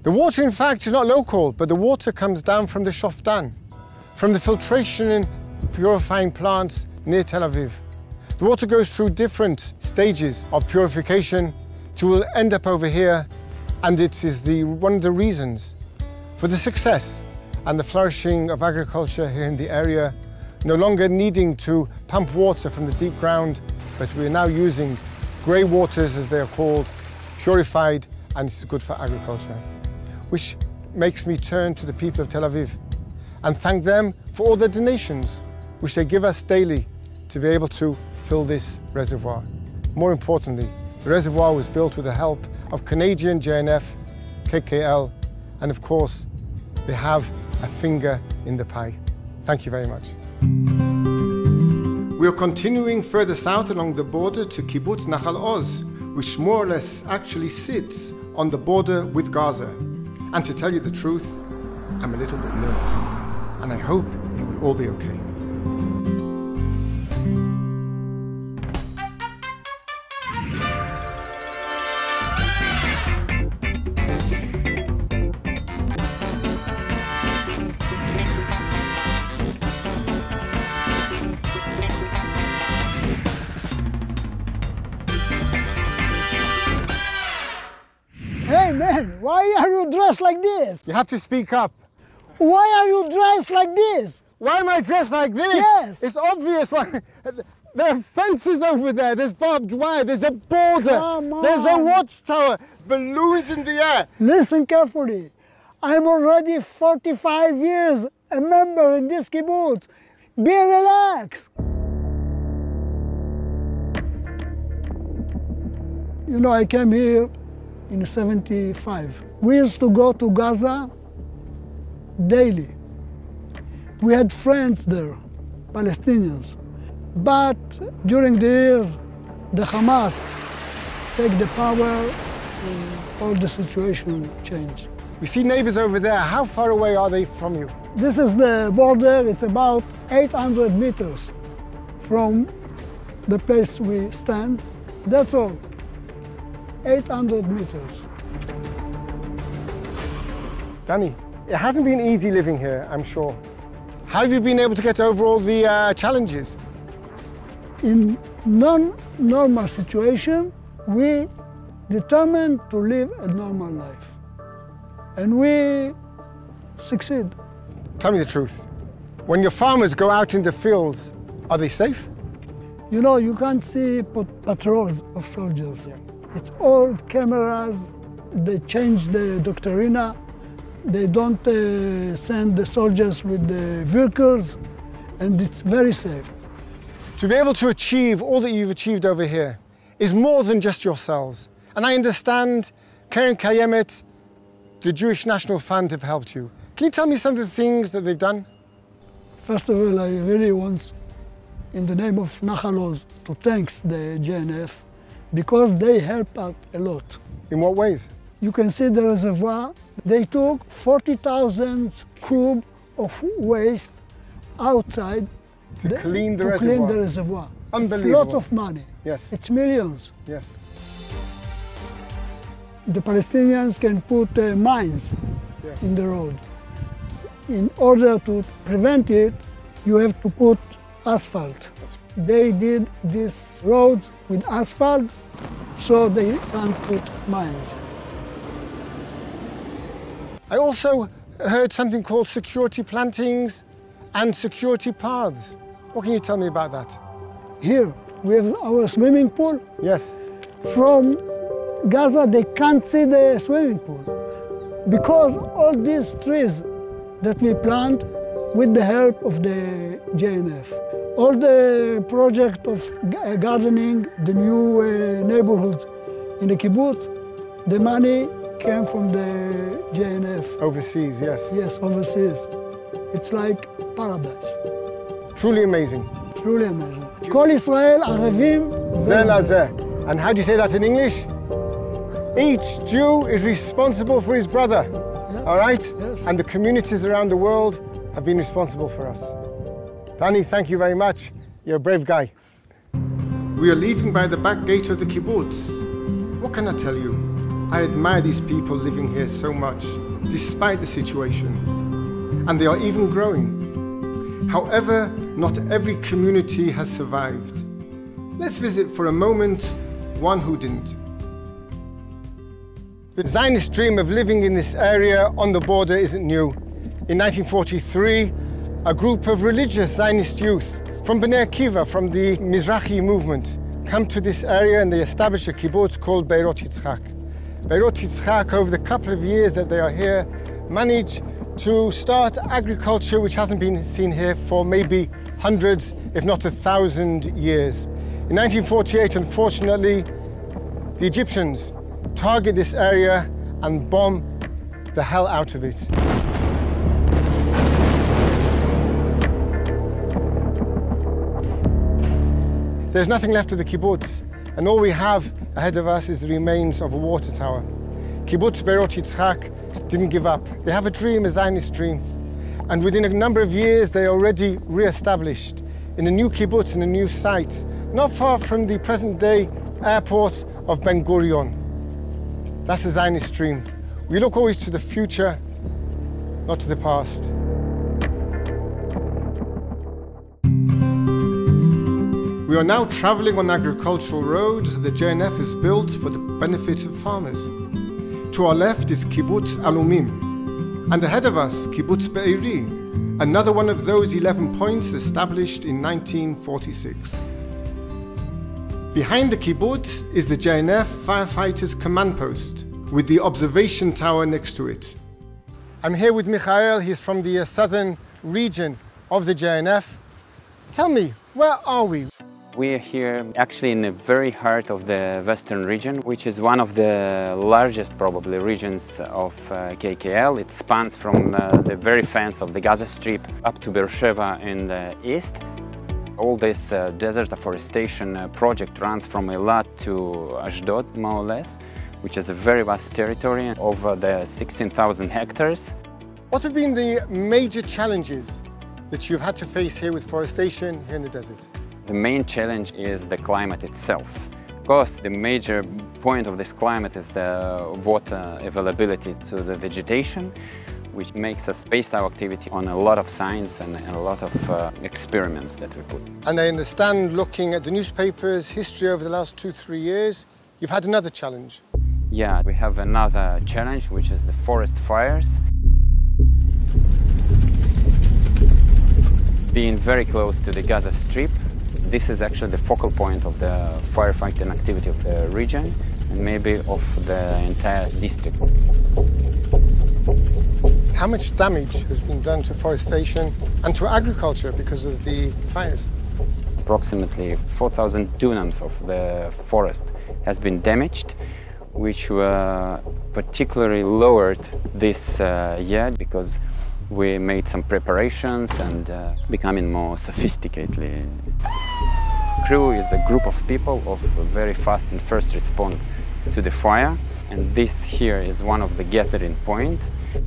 The water, in fact, is not local, but the water comes down from the Shafdan, from the filtration and purifying plants near Tel Aviv. The water goes through different stages of purification to will end up over here, and it is the, one of the reasons for the success and the flourishing of agriculture here in the area, no longer needing to pump water from the deep ground, but we're now using grey waters as they are called, purified and it's good for agriculture. Which makes me turn to the people of Tel Aviv and thank them for all their donations, which they give us daily to be able to fill this reservoir. More importantly, the reservoir was built with the help of Canadian JNF, KKL, and of course, they have a finger in the pie. Thank you very much. We are continuing further south along the border to Kibbutz Nahal Oz, which more or less actually sits on the border with Gaza. And to tell you the truth, I'm a little bit nervous, and I hope it will all be okay. Dressed like this? You have to speak up. Why are you dressed like this? Why am I dressed like this? Yes. It's obvious. Why- There are fences over there. There's barbed wire. There's a border. There's a watchtower. Balloons in the air. Listen carefully. I'm already 45 years a member in this kibbutz. Be relaxed. You know, I came here in 75. We used to go to Gaza daily. We had friends there, Palestinians. But during the years, the Hamas take the power and all the situation changed. We see neighbors over there. How far away are they from you? This is the border. It's about 800 meters from the place we stand. That's all. 800 meters. Danny, it hasn't been easy living here, I'm sure. How have you been able to get over all the uh, challenges? In non-normal situation, we determined to live a normal life. And we succeed. Tell me the truth. When your farmers go out in the fields, are they safe? You know, you can't see pat- patrols of soldiers. It's all cameras. They change the doctrina. They don't uh, send the soldiers with the vehicles, and it's very safe. To be able to achieve all that you've achieved over here is more than just yourselves. And I understand Keren Kayemet, the Jewish National Fund, have helped you. Can you tell me some of the things that they've done? First of all, I really want, in the name of Nahal Oz, to thank the JNF because they help out a lot. In what ways? You can see the reservoir. They took 40,000 cube of waste outside To clean the to reservoir. clean the reservoir. Unbelievable. It's a lot of money. Yes. It's millions. Yes. The Palestinians can put uh, mines Yeah. in the road. In order to prevent it, you have to put asphalt. They did these roads with asphalt, so they can't put mines. I also heard something called security plantings and security paths. What can you tell me about that? Here, we have our swimming pool. Yes. From Gaza, they can't see the swimming pool because all these trees that we plant with the help of the JNF. All the project of ga- gardening, the new uh, neighborhoods in the kibbutz, the money came from the JNF. Overseas, yes. Yes, overseas. It's like paradise. Truly amazing. Truly amazing. כל ישראל ערבים זה לזה. And how do you say that in English? Each Jew is responsible for his brother. All right? Yes. And the communities around the world have been responsible for us. Danny, thank you very much. You're a brave guy. We are leaving by the back gate of the kibbutz. What can I tell you? I admire these people living here so much, despite the situation. And they are even growing. However, not every community has survived. Let's visit for a moment one who didn't. The Zionist dream of living in this area on the border isn't new. in 1943, a group of religious Zionist youth from Bnei Akiva, from the Mizrahi movement, come to this area and they establish a kibbutz called Beirot Yitzchak. Beirot Yitzchak, over the couple of years that they are here, manage to start agriculture which hasn't been seen here for maybe hundreds, if not a thousand years. In 1948, unfortunately, the Egyptians target this area and bomb the hell out of it. There's nothing left of the kibbutz, and all we have ahead of us is the remains of a water tower. Kibbutz Beirot Yitzchak didn't give up. They have a dream, a Zionist dream. And within a number of years, they already re-established in a new kibbutz, in a new site, not far from the present-day airport of Ben Gurion. That's a Zionist dream. We look always to the future, not to the past. We are now travelling on agricultural roads the JNF has built for the benefit of farmers. To our left is Kibbutz Alumim, and ahead of us, Kibbutz Be'eri, another one of those 11 points established in 1946. Behind the kibbutz is the JNF Firefighters Command Post, with the observation tower next to it. I'm here with Michael, he's from the southern region of the JNF. Tell me, where are we? We are here actually in the very heart of the western region, which is one of the largest probably regions of uh, KKL. It spans from uh, the very fence of the Gaza Strip up to Beersheba in the east. All this uh, desert afforestation uh, project runs from Eilat to Ashdod, more or less, which is a very vast territory, over the 16,000 hectares. What have been the major challenges that you've had to face here with forestation here in the desert? The main challenge is the climate itself. Of course, the major point of this climate is the water availability to the vegetation, which makes us base our activity on a lot of science and, a lot of uh, experiments that we put. And I understand, looking at the newspapers, history over the last two, three years, you've had another challenge. Yeah, we have another challenge, which is the forest fires. Being very close to the Gaza Strip, this is actually the focal point of the firefighting activity of the region and maybe of the entire district. How much damage has been done to forestation and to agriculture because of the fires? Approximately 4,000 dunams of the forest has been damaged, which were particularly lowered this uh, year because we made some preparations and uh, becoming more sophisticated. Crew is a group of people of very fast and first respond to the fire and this here is one of the gathering point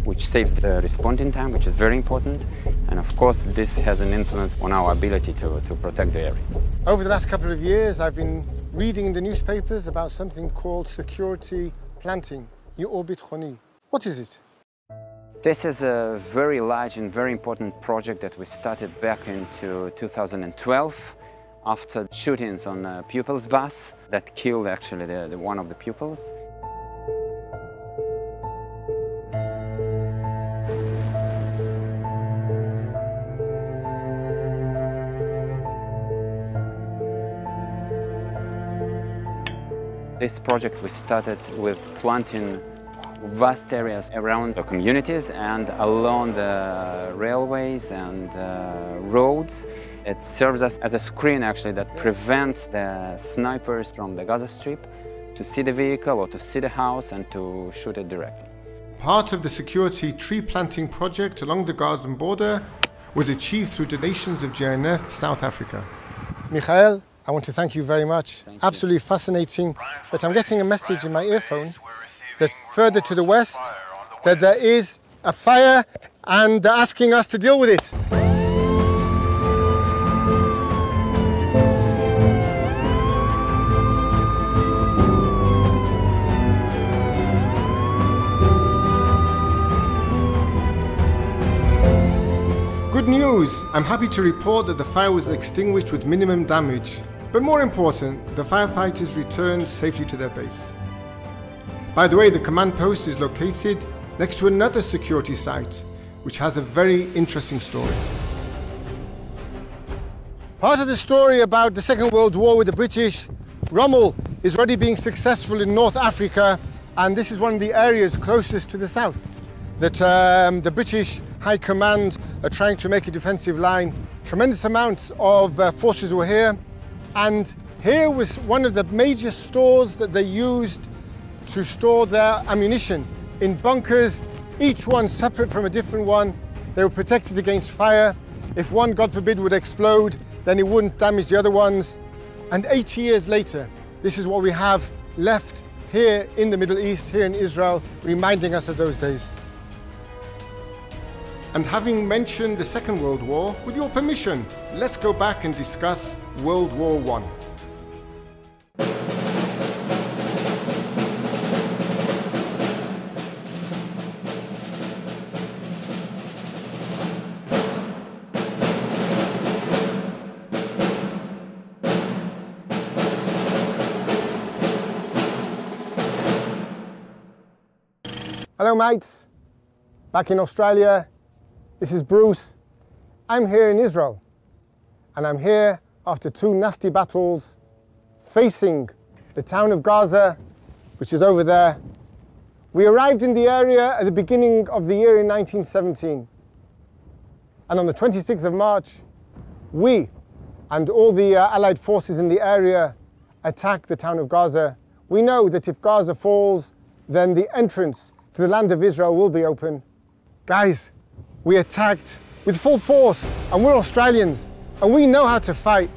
which saves the responding time which is very important and of course this has an influence on our ability to, to protect the area. Over the last couple of years I've been reading in the newspapers about something called security planting, Yu'obit What is it? This is a very large and very important project that we started back into 2012 after shootings on a pupils bus that killed actually the, the one of the pupils. This project we started with planting vast areas around the communities and along the railways and uh, roads. It serves us as a screen actually that prevents the snipers from the Gaza Strip to see the vehicle or to see the house and to shoot it directly. Part of the security tree planting project along the Gazan border was achieved through donations of JNF South Africa. Michael, I want to thank you very much. Thank Absolutely you. fascinating. But I'm getting a message in my earphone that further to the west that there is a fire and they're asking us to deal with it. Good news! I'm happy to report that the fire was extinguished with minimum damage. But more important, the firefighters returned safely to their base. By the way, the command post is located next to another security site, which has a very interesting story. Part of the story about the Second World War with the British, Rommel is already being successful in North Africa, and this is one of the areas closest to the south that um, the British High Command are trying to make a defensive line. Tremendous amounts of uh, forces were here, and here was one of the major stores that they used to store their ammunition in bunkers, each one separate from a different one. They were protected against fire. If one, God forbid, would explode, then it wouldn't damage the other ones. And 80 years later, this is what we have left here in the Middle East, here in Israel, reminding us of those days. And having mentioned the Second World War, with your permission, let's go back and discuss World War One. Hello mates, back in Australia. This is Bruce. I'm here in Israel and I'm here after two nasty battles facing the town of Gaza, which is over there. We arrived in the area at the beginning of the year in 1917. And on the 26th of March, we and all the uh, Allied forces in the area attacked the town of Gaza. We know that if Gaza falls, then the entrance the land of Israel will be open. Guys, we attacked with full force and we're Australians and we know how to fight.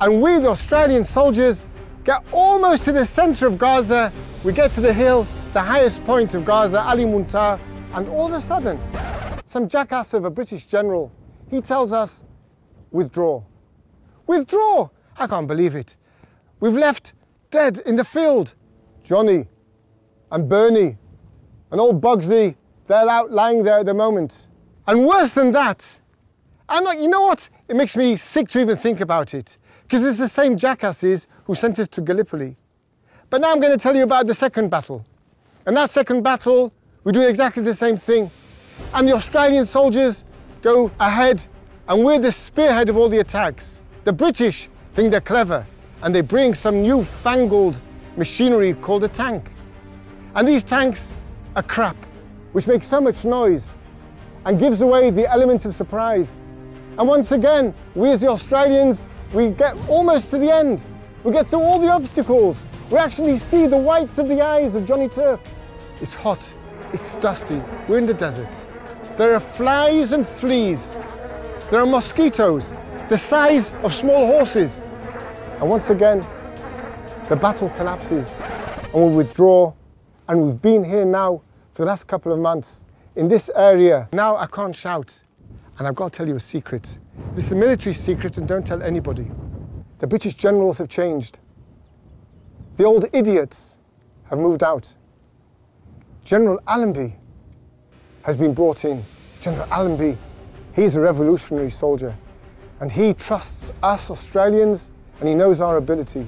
And we, the Australian soldiers, get almost to the center of Gaza. We get to the hill, the highest point of Gaza, Ali Muntar, and all of a sudden, some jackass of a British general, he tells us, withdraw. Withdraw! I can't believe it. We've left dead in the field. Johnny and Bernie and old Bugsy, they're out lying there at the moment. And worse than that, I'm not, you know what? It makes me sick to even think about it, because it's the same jackasses who sent us to Gallipoli. But now I'm going to tell you about the second battle. And that second battle, we do exactly the same thing. And the Australian soldiers go ahead, and we're the spearhead of all the attacks. The British think they're clever, and they bring some new fangled machinery called a tank. And these tanks a crap, which makes so much noise and gives away the element of surprise. And once again, we as the Australians, we get almost to the end. We get through all the obstacles. We actually see the whites of the eyes of Johnny Turk. It's hot, it's dusty, we're in the desert. There are flies and fleas. There are mosquitoes, the size of small horses. And once again, the battle collapses and we withdraw. And we've been here now for the last couple of months in this area. Now I can't shout. And I've got to tell you a secret. This is a military secret and don't tell anybody. The British generals have changed. The old idiots have moved out. General Allenby has been brought in. General Allenby, he's a revolutionary soldier. And he trusts us Australians and he knows our ability.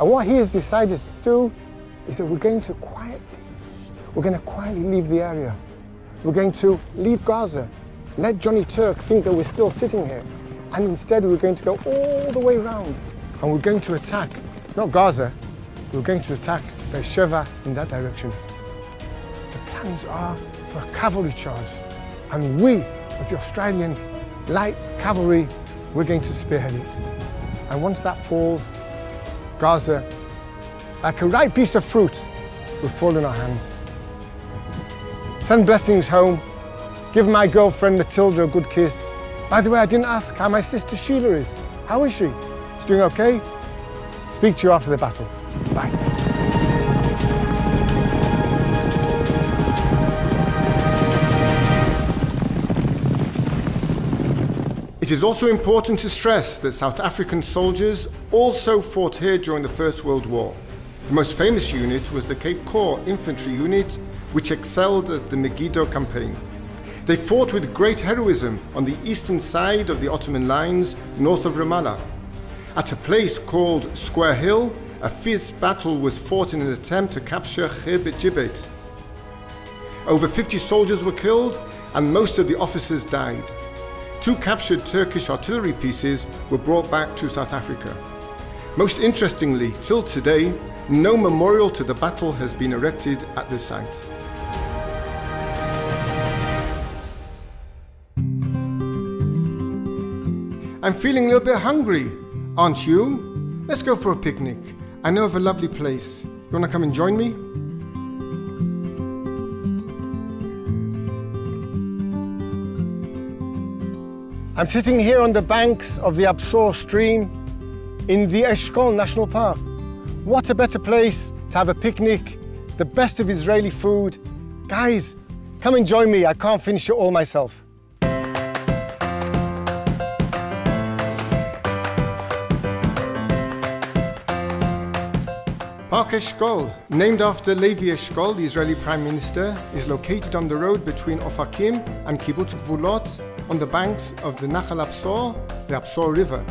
And what he has decided to do is that we're going to quietly we're going to quietly leave the area. We're going to leave Gaza. Let Johnny Turk think that we're still sitting here. And instead, we're going to go all the way around. And we're going to attack, not Gaza, we're going to attack Beersheba in that direction. The plans are for a cavalry charge. And we, as the Australian light cavalry, we're going to spearhead it. And once that falls, Gaza, like a ripe piece of fruit, will fall in our hands. Send blessings home. Give my girlfriend Matilda a good kiss. By the way, I didn't ask how my sister Sheila is. How is she? She's doing okay? Speak to you after the battle. Bye. It is also important to stress that South African soldiers also fought here during the First World War. The most famous unit was the Cape Corps Infantry Unit which excelled at the Megiddo campaign. They fought with great heroism on the eastern side of the Ottoman lines north of Ramallah. At a place called Square Hill, a fierce battle was fought in an attempt to capture Khirbet Jibeit. Over 50 soldiers were killed and most of the officers died. Two captured Turkish artillery pieces were brought back to South Africa. Most interestingly, till today, no memorial to the battle has been erected at the site. I'm feeling a little bit hungry, aren't you? Let's go for a picnic. I know of a lovely place. You want to come and join me? I'm sitting here on the banks of the HaBesor stream in the Eshkol National Park. What a better place to have a picnic, the best of Israeli food. Guys, come and join me. I can't finish it all myself. Park Eshkol, named after Levi Eshkol, the Israeli Prime Minister, is located on the road between Ofakim and Kibbutz Gvulot on the banks of the Nachal HaBesor, the HaBesor River.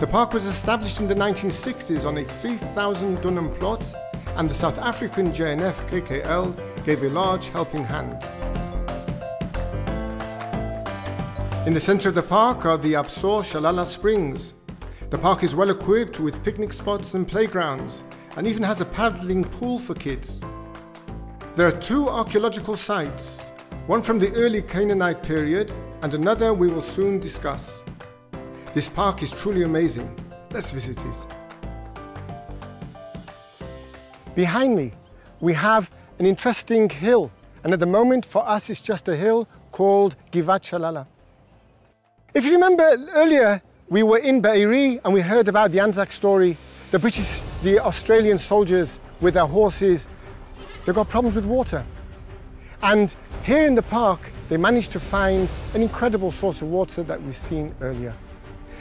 The park was established in the 1960s on a 3,000 dunam plot and the South African JNF KKL gave a large helping hand. In the center of the park are the HaBesor Shalala Springs. The park is well equipped with picnic spots and playgrounds and even has a paddling pool for kids. There are two archaeological sites, one from the early Canaanite period and another we will soon discuss. This park is truly amazing. Let's visit it. Behind me, we have an interesting hill, and at the moment for us it's just a hill called Givat Shalala. If you remember earlier, we were in Be'eri and we heard about the Anzac story. The British, the Australian soldiers with their horses, they've got problems with water. And here in the park, they managed to find an incredible source of water that we've seen earlier.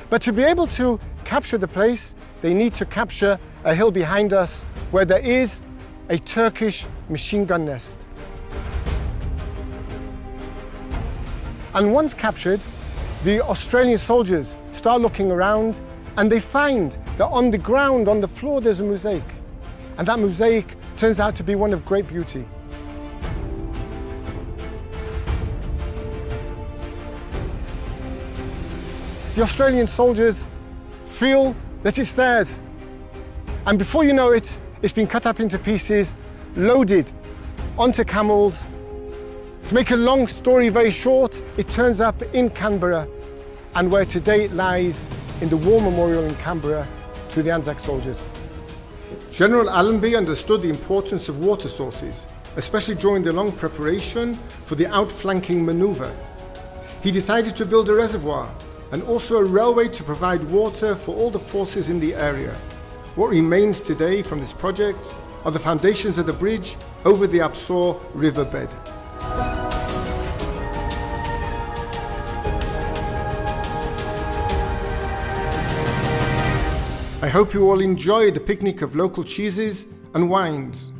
But to be able to capture the place, they need to capture a hill behind us where there is a Turkish machine gun nest. And once captured, the Australian soldiers start looking around and they find that on the ground, on the floor, there's a mosaic. And that mosaic turns out to be one of great beauty. The Australian soldiers feel that it's theirs. And before you know it, it's been cut up into pieces, loaded onto camels. To make a long story very short, it turns up in Canberra and where today it lies in the War Memorial in Canberra to the Anzac soldiers. General Allenby understood the importance of water sources, especially during the long preparation for the outflanking maneuver. He decided to build a reservoir and also a railway to provide water for all the forces in the area. What remains today from this project are the foundations of the bridge over the HaBesor riverbed. I hope you all enjoy the picnic of local cheeses and wines.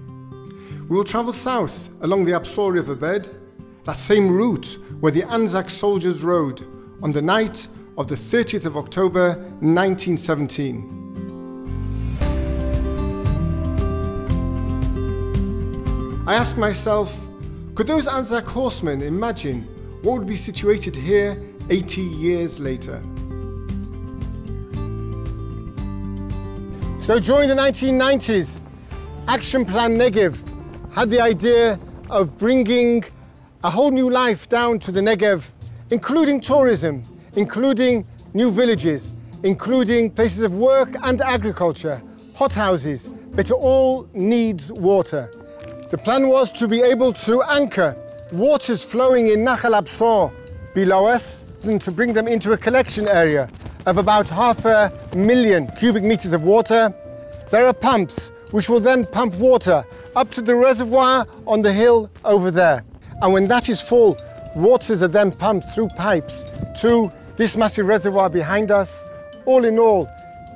We will travel south along the HaBesor riverbed, that same route where the Anzac soldiers rode on the night of the 30th of October 1917. I ask myself, could those Anzac horsemen imagine what would be situated here 80 years later? So during the 1990s, Action Plan Negev had the idea of bringing a whole new life down to the Negev, including tourism, including new villages, including places of work and agriculture, hothouses, but it all needs water. The plan was to be able to anchor the waters flowing in Nachal HaBesor below us and to bring them into a collection area of about half a million cubic meters of water. There are pumps which will then pump water up to the reservoir on the hill over there. And when that is full, waters are then pumped through pipes to this massive reservoir behind us, all in all,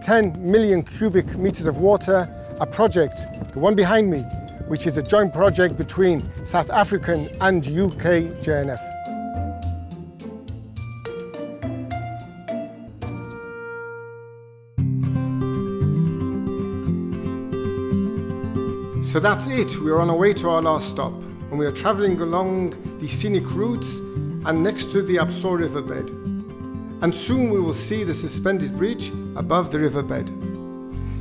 10 million cubic meters of water, a project, the one behind me, which is a joint project between South African and UK JNF. So that's it, we're on our way to our last stop, and we are traveling along the scenic routes and next to the HaBesor riverbed. And soon we will see the suspended bridge above the riverbed.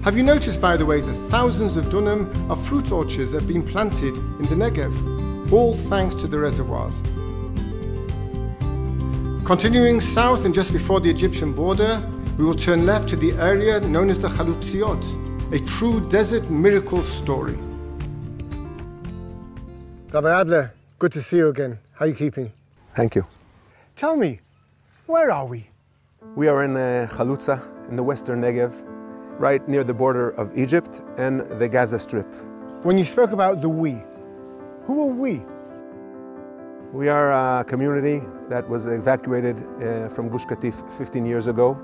Have you noticed, by the way, the thousands of dunam of fruit orchards that have been planted in the Negev, all thanks to the reservoirs? Continuing south and just before the Egyptian border, we will turn left to the area known as the Chalutziot, a true desert miracle story. Rabbi Adler, good to see you again. How are you keeping? Thank you. Tell me, where are we? We are in uh, Chalutza, in the western Negev, right near the border of Egypt and the Gaza Strip. When you spoke about the we, who are we? We are a community that was evacuated uh, from Gush Katif 15 years ago.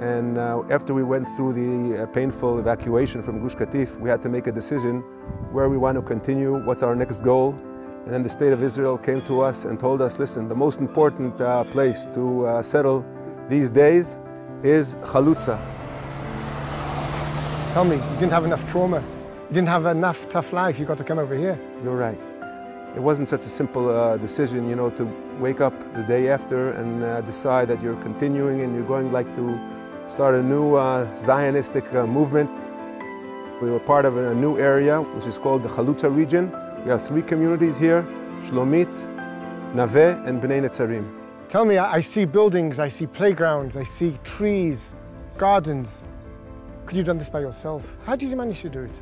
And uh, after we went through the uh, painful evacuation from Gush Katif, we had to make a decision where we want to continue, what's our next goal. And then the state of Israel came to us and told us, listen, the most important uh, place to uh, settle these days is Chalutza. Tell me, you didn't have enough trauma. You didn't have enough tough life. You got to come over here. You're right. It wasn't such a simple uh, decision, you know, to wake up the day after and uh, decide that you're continuing and you're going like to start a new uh, Zionistic uh, movement. We were part of a new area, which is called the Chalutza region. We have three communities here, Shlomit, Naveh, and Bnei Netzarim. Tell me, I I see buildings, I see playgrounds, I see trees, gardens. Could you have done this by yourself? How did you manage to do it?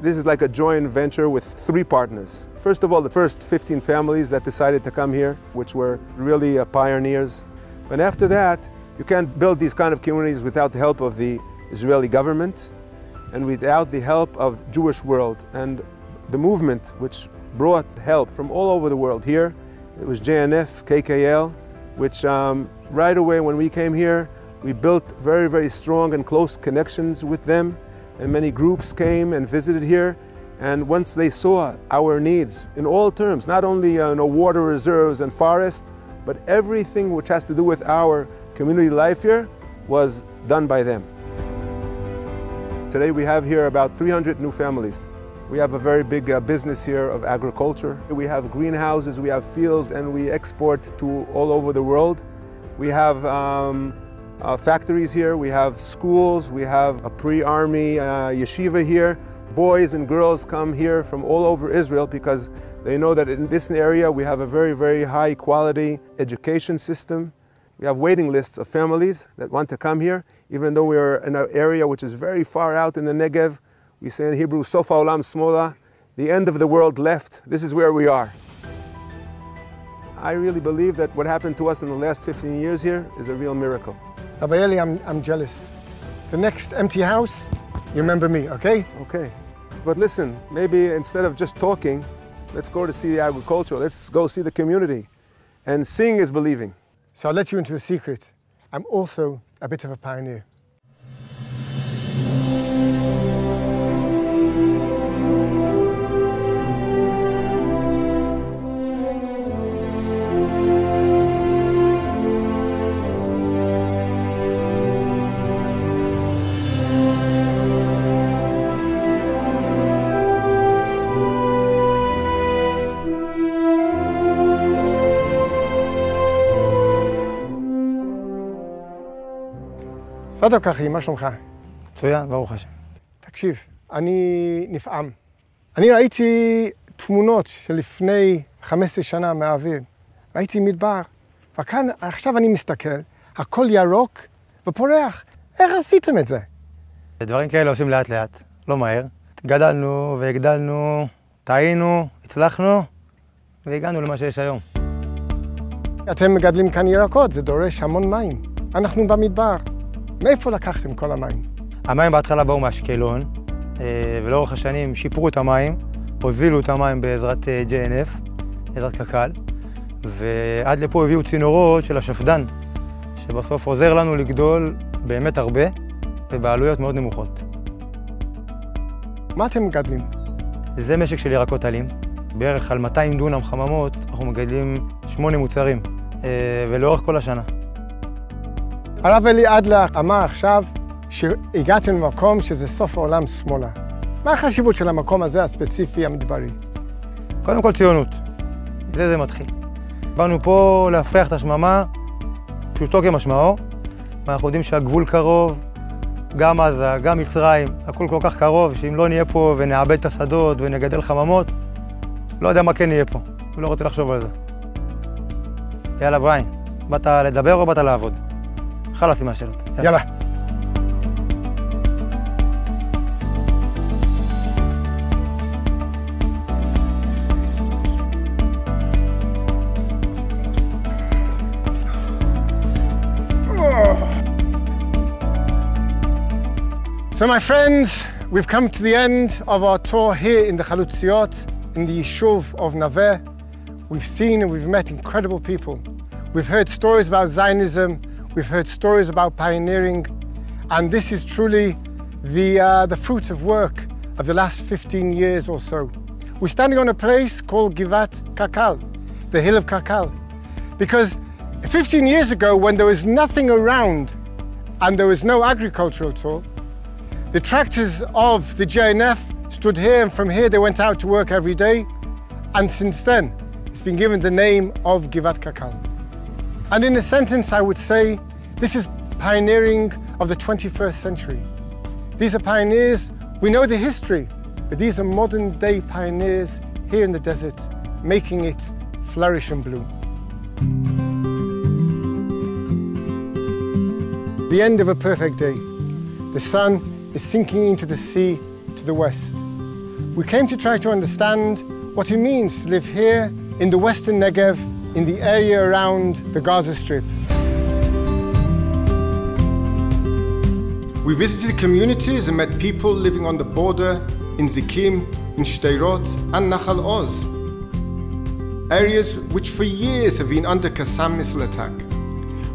This is like a joint venture with three partners. First of all, the first 15 families that decided to come here, which were really uh, pioneers. But after that, you can't build these kind of communities without the help of the Israeli government and without the help of Jewish world. And the movement which brought help from all over the world here, it was JNF, KKL, which um, right away when we came here, we built very, very strong and close connections with them and many groups came and visited here. And once they saw our needs in all terms, not only uh, you know, water reserves and forests, but everything which has to do with our community life here was done by them. Today we have here about 300 new families. We have a very big uh, business here of agriculture. We have greenhouses, we have fields, and we export to all over the world. We have um, uh, factories here, we have schools, we have a pre-army uh, yeshiva here. Boys and girls come here from all over Israel because they know that in this area we have a very, very high quality education system. We have waiting lists of families that want to come here, even though we are in an area which is very far out in the Negev. We say in Hebrew, Sofa Olam Smola, the end of the world left. This is where we are. I really believe that what happened to us in the last 15 years here is a real miracle. Rabbi Eli, I'm, I'm jealous. The next empty house, you remember me, okay? Okay. But listen, maybe instead of just talking, let's go to see the agriculture. Let's go see the community. And seeing is believing. So I'll let you into a secret. I'm also a bit of a pioneer. סדוק אחי, מה שלומך? מצוין, ברוך השם. תקשיב, אני נפעם. אני ראיתי תמונות של לפני 15 שנה מהאוויר. ראיתי מדבר, וכאן, עכשיו אני מסתכל, הכל ירוק ופורח. איך עשיתם את זה? דברים כאלה עושים לאט לאט, לא מהר. גדלנו והגדלנו, טעינו, הצלחנו, והגענו למה שיש היום. אתם מגדלים כאן ירקות, זה דורש המון מים. אנחנו במדבר. מאיפה לקחתם כל המים? המים בהתחלה באו מאשקלון, אה, ולאורך השנים שיפרו את המים, הוזילו את המים בעזרת אה, JNF, בעזרת קק"ל, ועד לפה הביאו צינורות של השפד"ן, שבסוף עוזר לנו לגדול באמת הרבה, ובעלויות מאוד נמוכות. מה אתם מגדלים? זה משק של ירקות עלים. בערך על 200 דונם חממות אנחנו מגדלים שמונה מוצרים, אה, ולאורך כל השנה. הרב אלי אדלר אמר עכשיו שהגעתם למקום שזה סוף העולם שמאלה. מה החשיבות של המקום הזה, הספציפי, המדברי? קודם כל ציונות, זה זה מתחיל. באנו פה להפריח את השממה, פשוטו כמשמעו, ואנחנו יודעים שהגבול קרוב, גם עזה, גם מצרים, הכל כל כך קרוב, שאם לא נהיה פה ונעבד את השדות ונגדל חממות, לא יודע מה כן יהיה פה, ולא רוצה לחשוב על זה. יאללה, בריין, באת לדבר או באת לעבוד? خلاص يلا, يلا. So my friends, we've come to the end of our tour here in the Chalutziot, in the Yishuv of Naveh. We've seen and we've met incredible people. We've heard stories about Zionism, we've heard stories about pioneering, and this is truly the, uh, the fruit of work of the last 15 years or so. We're standing on a place called Givat Kakal, the hill of Kakal, because 15 years ago when there was nothing around and there was no agriculture at all, the tractors of the JNF stood here and from here they went out to work every day. And since then, it's been given the name of Givat Kakal. And in a sentence, I would say, this is pioneering of the 21st century. These are pioneers, we know the history, but these are modern day pioneers here in the desert, making it flourish and bloom. The end of a perfect day. The sun is sinking into the sea to the west. We came to try to understand what it means to live here in the western Negev, in the area around the Gaza Strip. We visited communities and met people living on the border in Zikim, in Sderot and Nahal Oz. Areas which for years have been under Qassam missile attack.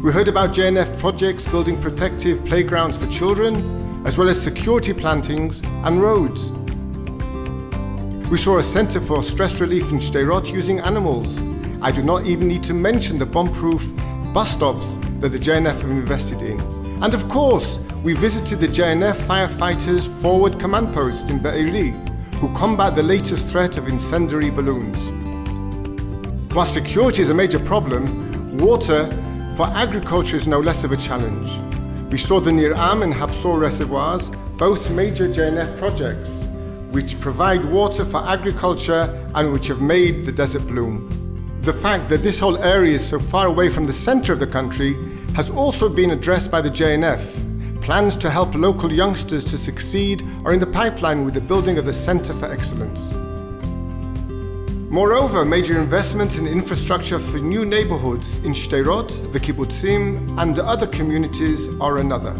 We heard about JNF projects building protective playgrounds for children as well as security plantings and roads. We saw a centre for stress relief in Sderot using animals. I do not even need to mention the bomb-proof bus stops that the JNF have invested in. And of course, we visited the JNF firefighters forward command post in Be'eri, who combat the latest threat of incendiary balloons. While security is a major problem, water for agriculture is no less of a challenge. We saw the Nir Am and HaBesor reservoirs, both major JNF projects, which provide water for agriculture and which have made the desert bloom. The fact that this whole area is so far away from the center of the country has also been addressed by the JNF. Plans to help local youngsters to succeed are in the pipeline with the building of the Center for Excellence. Moreover, major investments in infrastructure for new neighborhoods in Sderot, the kibbutzim, and other communities are another.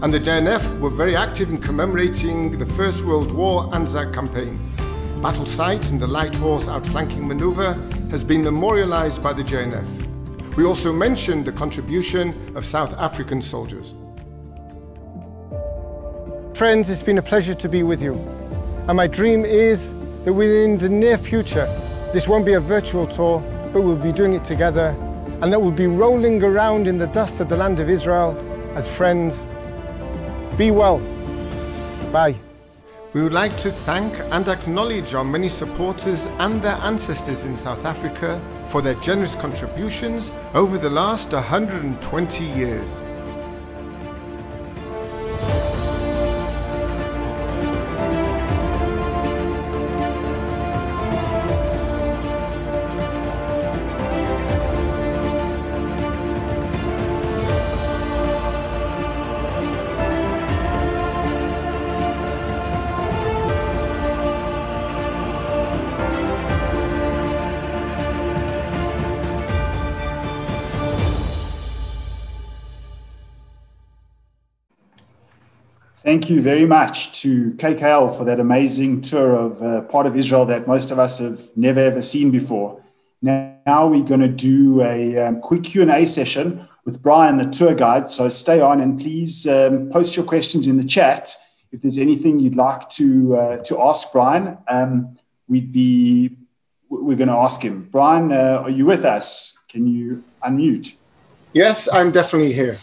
And the JNF were very active in commemorating the First World War Anzac campaign. Battle sites in the light horse outflanking maneuver has been memorialized by the JNF. We also mentioned the contribution of South African soldiers. Friends, it's been a pleasure to be with you. And my dream is that within the near future, this won't be a virtual tour, but we'll be doing it together, and that we'll be rolling around in the dust of the land of Israel as friends. Be well. Bye. We would like to thank and acknowledge our many supporters and their ancestors in South Africa for their generous contributions over the last 120 years. Thank you very much to KKL for that amazing tour of uh, part of Israel that most of us have never ever seen before. Now we're going to do a um, quick Q&A session with Brian, the tour guide. So stay on and please um, post your questions in the chat. If there's anything you'd like to uh, to ask Brian, um, we'd be we're going to ask him. Brian, uh, are you with us? Can you unmute? Yes, I'm definitely here.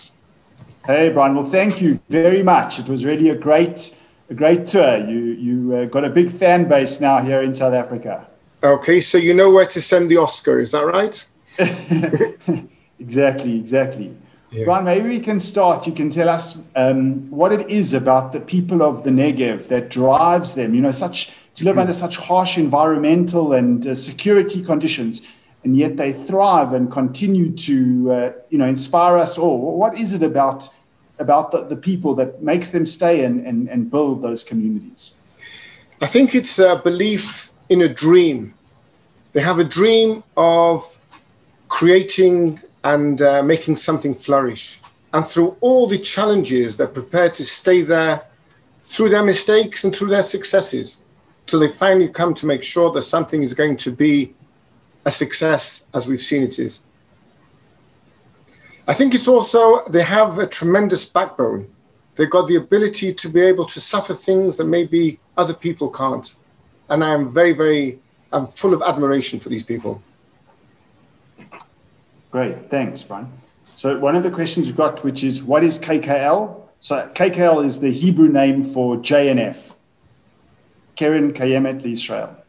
Hey, Brian. Well, thank you very much. It was really a great, a great tour. You you uh, got a big fan base now here in South Africa. Okay, so you know where to send the Oscar, is that right? Exactly, exactly. Brian, maybe we can start. You can tell us um, what it is about the people of the Negev that drives them, you know, such to live under such harsh environmental and uh, security conditions, and yet they thrive and continue to, uh, you know, inspire us all. What is it about about the, the people that makes them stay and, and, and build those communities? I think it's a belief in a dream. They have a dream of creating and uh, making something flourish. And through all the challenges, they're prepared to stay there through their mistakes and through their successes till they finally come to make sure that something is going to be a success as we've seen it is. I think it's also they have a tremendous backbone. They've got the ability to be able to suffer things that maybe other people can't. And I'm very, very, I'm full of admiration for these people. Great, thanks, Brian. So one of the questions we've got, which is, what is KKL? So KKL is the Hebrew name for JNF, Keren Kayemet Israel.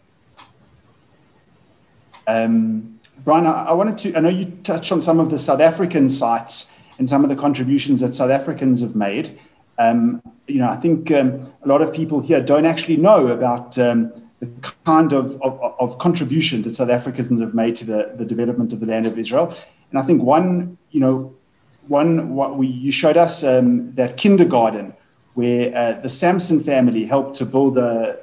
Um, Brian, I, I wanted to, I know you touched on some of the South African sites and some of the contributions that South Africans have made. Um, you know, I think um, a lot of people here don't actually know about um, the kind of, of, of, contributions that South Africans have made to the, the development of the land of Israel. And I think one, you know, one what we you showed us um, that kindergarten where uh, the Samson family helped to build a,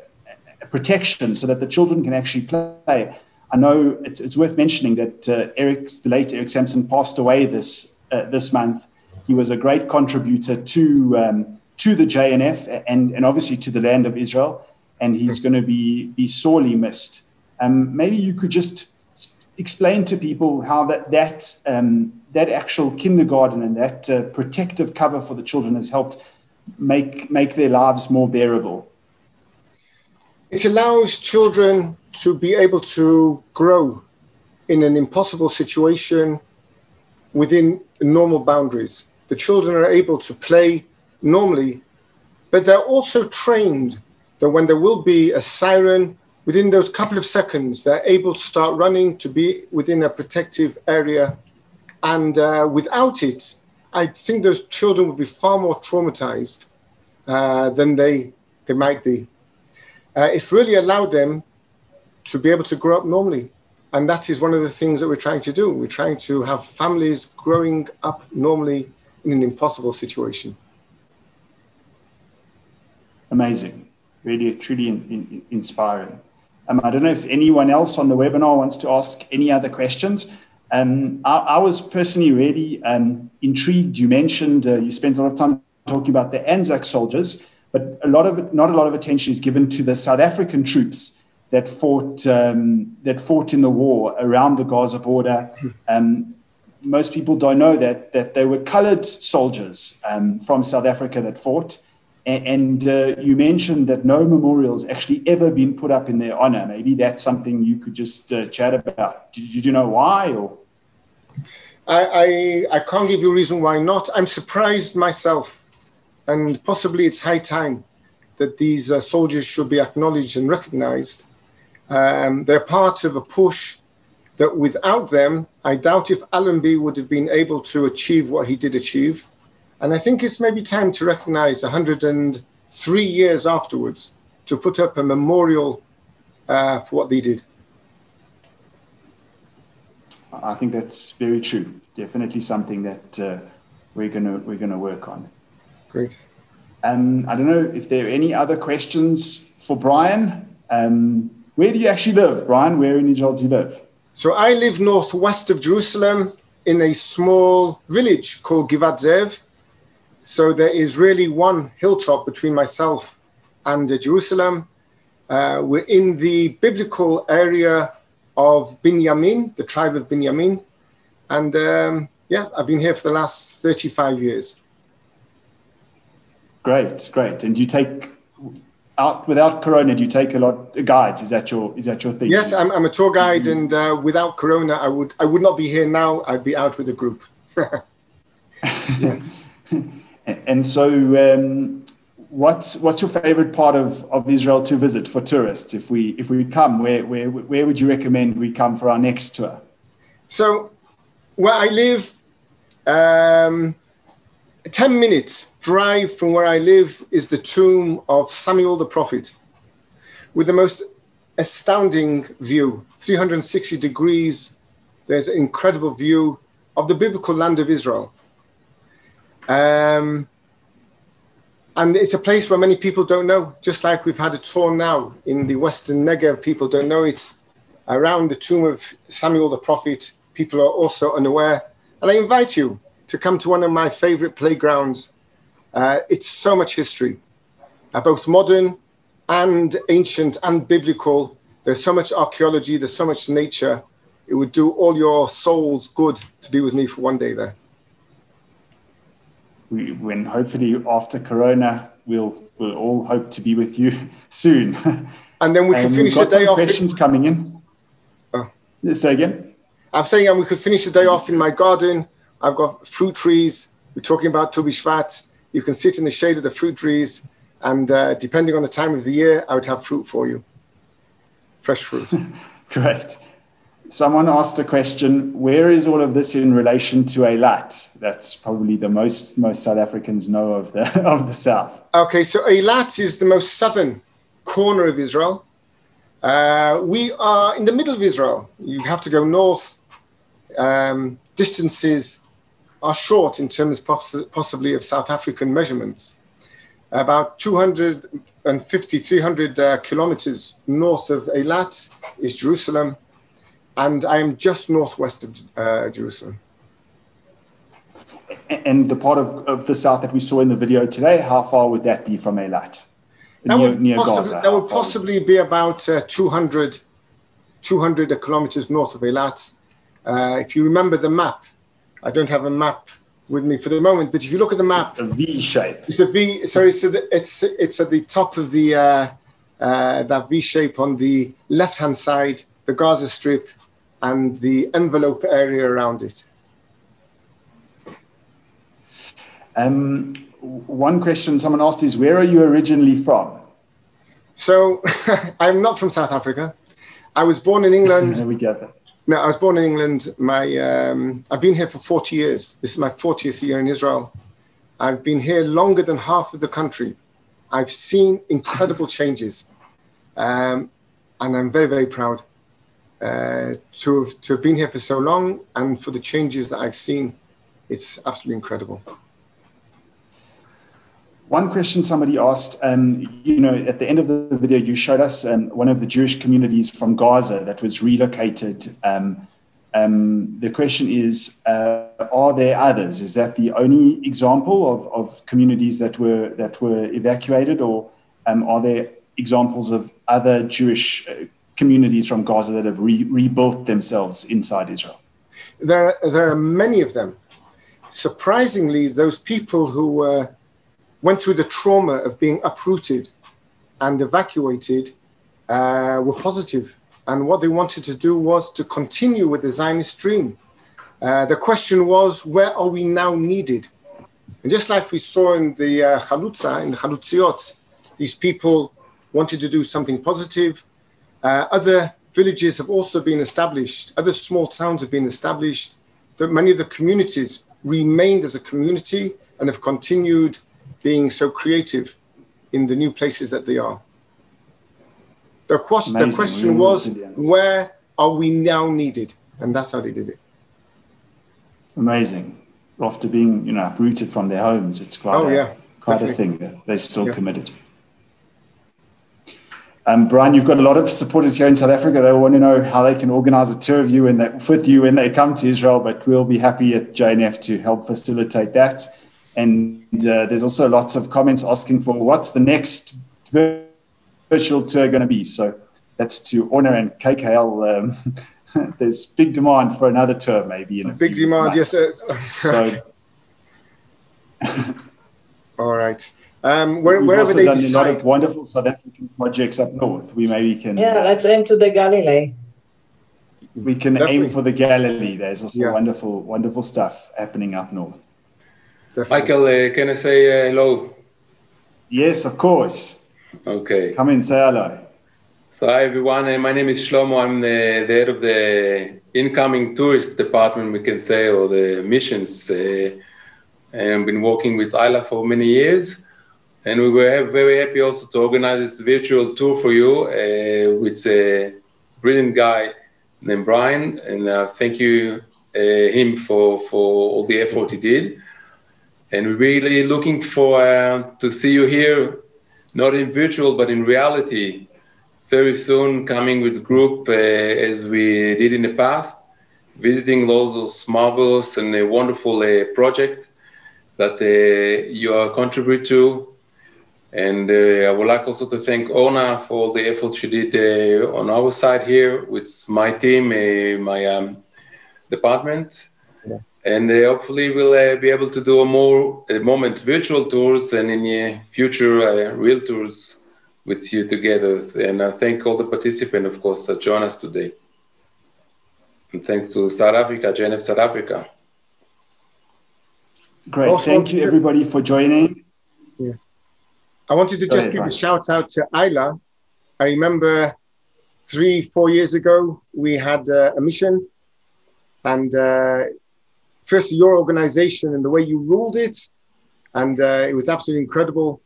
a, protection so that the children can actually play. I know it's, it's worth mentioning that uh, Eric, the late Eric Samson, passed away this uh, this month. He was a great contributor to um, to the JNF and, and obviously to the land of Israel, and he's going to be be sorely missed. Um, maybe you could just explain to people how that that um, that actual kindergarten and that uh, protective cover for the children has helped make make their lives more bearable. It allows children to be able to grow in an impossible situation within normal boundaries. The children are able to play normally, but they're also trained that when there will be a siren, within those couple of seconds, they're able to start running to be within a protective area. And uh, without it, I think those children would be far more traumatized uh, than they, they might be. Uh, it's really allowed them to be able to grow up normally. And that is one of the things that we're trying to do. We're trying to have families growing up normally in an impossible situation. Amazing. Really, truly in, in, inspiring. Um, I don't know if anyone else on the webinar wants to ask any other questions. Um, I, I, was personally really um, intrigued. You mentioned uh, you spent a lot of time talking about the Anzac soldiers, but a lot of it, not a lot of attention is given to the South African troops that fought um, that fought in the war around the Gaza border. Um, most people don't know that that they were coloured soldiers um, from South Africa that fought. And, uh, you mentioned that no memorials actually ever been put up in their honor. Maybe that's something you could just uh, chat about. Did, did you know why? Or I, I, I can't give you a reason why not. I'm surprised myself, and possibly it's high time that these uh, soldiers should be acknowledged and recognized. Um, they're part of a push that without them, I doubt if Allenby would have been able to achieve what he did achieve. And I think it's maybe time to recognize 103 years afterwards to put up a memorial uh, for what they did. I think that's very true. Definitely something that uh, we're gonna we're gonna work on. Great. Um, I don't know if there are any other questions for Brian. Um, where do you actually live, Brian? Where in Israel do you live? So I live northwest of Jerusalem in a small village called Givat Ze'ev. So there is really one hilltop between myself and uh, Jerusalem. Uh, we're in the biblical area of Binyamin, the tribe of Binyamin. And um, yeah, I've been here for the last 35 years. Great, great. And you take out without Corona? Do you take a lot of guides? Is that your is that your thing? Yes, I'm, I'm a tour guide, mm-hmm. and uh, without Corona, I would I would not be here now. I'd be out with a group. yes. And so, um, what's what's your favorite part of, of Israel to visit for tourists? If we if we come, where where where would you recommend we come for our next tour? So, where I live, um, ten minutes drive from where I live is the tomb of Samuel the prophet, with the most astounding view, 360 degrees. There's an incredible view of the biblical land of Israel. Um, and it's a place where many people don't know, just like we've had a tour now in the Western Negev, people don't know it. Around the tomb of Samuel the prophet, people are also unaware. And I invite you to come to one of my favorite playgrounds. Uh, it's so much history, uh, both modern and ancient and biblical. There's so much archaeology, there's so much nature. It would do all your souls good to be with me for one day there we, when hopefully after Corona, we'll we'll all hope to be with you soon. And then we can finish the day off. Questions coming in. Oh. Say again. I'm saying, we could finish the day off in my garden. I've got fruit trees. We're talking about Tu B'Shvat. You can sit in the shade of the fruit trees, and uh, depending on the time of the year, I would have fruit for you. Fresh fruit. Great someone asked a question where is all of this in relation to Eilat? That's probably the most most South Africans know of the of the south. Okay, so Eilat is the most southern corner of Israel. Uh, we are in the middle of Israel. You have to go north. Um, distances are short in terms poss- possibly of South African measurements. About 250, 300 uh, kilometers north of Eilat is Jerusalem and I am just northwest of uh, Jerusalem. And the part of, of the south that we saw in the video today, how far would that be from Eilat? That near, would, near possibly, Gaza, that would possibly be about uh, 200, 200 kilometers north of Eilat. Uh, if you remember the map, I don't have a map with me for the moment, but if you look at the map, a V shape. It's a V. Sorry, so the, it's it's at the top of the uh, uh, that V shape on the left hand side, the Gaza Strip, and the envelope area around it. Um, one question someone asked is Where are you originally from? So, I'm not from South Africa. I was born in England. we get that. No, I was born in England. My, um, I've been here for 40 years. This is my 40th year in Israel. I've been here longer than half of the country. I've seen incredible changes. Um, and I'm very, very proud uh, to, have, to have been here for so long and for the changes that I've seen. It's absolutely incredible. One question somebody asked, um, you know, at the end of the video, you showed us um, one of the Jewish communities from Gaza that was relocated. Um, um the question is, uh, are there others? Is that the only example of, of communities that were that were evacuated, or um, are there examples of other Jewish uh, communities from Gaza that have re- rebuilt themselves inside Israel? There, there are many of them. Surprisingly, those people who uh, went through the trauma of being uprooted and evacuated uh, were positive. And what they wanted to do was to continue with the Zionist dream. Uh, the question was, where are we now needed? And just like we saw in the uh, Chalutza, in the Chalutziot, these people wanted to do something positive, uh, other villages have also been established, other small towns have been established. That many of the communities remained as a community and have continued being so creative in the new places that they are. The, quest- the question was, where are we now needed? And that's how they did it. Amazing. After being, you know, uprooted from their homes, it's quite, oh, a, yeah, quite a thing that they're still yeah. committed. Um, Brian, you've got a lot of supporters here in South Africa. They want to know how they can organize a tour of you and that with you when they come to Israel, but we'll be happy at JNF to help facilitate that. And uh, there's also lots of comments asking for what's the next virtual tour going to be. So that's to Ona and KKL. Um, there's big demand for another tour, maybe. In a big demand, months. yes. Sir. so. All right. Um, where, We've wherever also they done decide. a lot of wonderful South African projects up north. We maybe can Yeah, let's aim to the Galilee. we can Definitely. aim for the Galilee. There's also Yeah. wonderful, wonderful stuff happening up north. Michael, uh, can I say uh, hello? Yes, of course. Okay. Come in, say hello. So, hi everyone. Uh, my name is Shlomo. I'm the, the head of the incoming tourist department, we can say, or the missions. Uh, and I've been working with Isla for many years. And we were very happy also to organize this virtual tour for you uh, with a brilliant guy named Brian. And uh, thank you uh, him for, for all the effort he did. And really looking for uh, to see you here, not in virtual, but in reality, very soon coming with group uh, as we did in the past, visiting all those marvelous and uh, wonderful uh, project that uh, you are contribute to. And uh, I would like also to thank Ona for all the efforts she did uh, on our side here with my team, my um, department. And uh, hopefully we'll uh, be able to do a more a moment virtual tours and in the future uh, real tours with you together. And I thank all the participants, of course, that join us today. And thanks to South Africa, JNF South Africa. Great. Also- Thank you, everybody, for joining. Yeah. I wanted to Go just ahead, give a shout out to Ayla. I remember three, four years ago, we had uh, a mission, and uh, first your organization and the way you ruled it, and uh, it was absolutely incredible.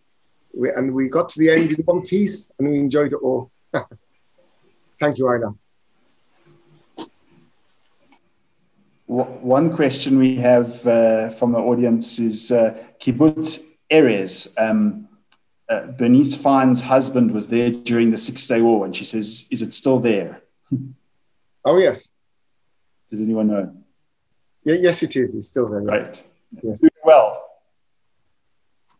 We, and we got to the end in one piece, and we enjoyed it all. Thank you. W- One question we have uh, from the audience is uh, Kibbutz Erez. Um, uh, Bernice Fine's husband was there during the Six Day War, and she says, Is it still there? Oh yes, Does anyone know? Yeah, yes, it is. It's still there. Yes. Right. Yes. Doing well.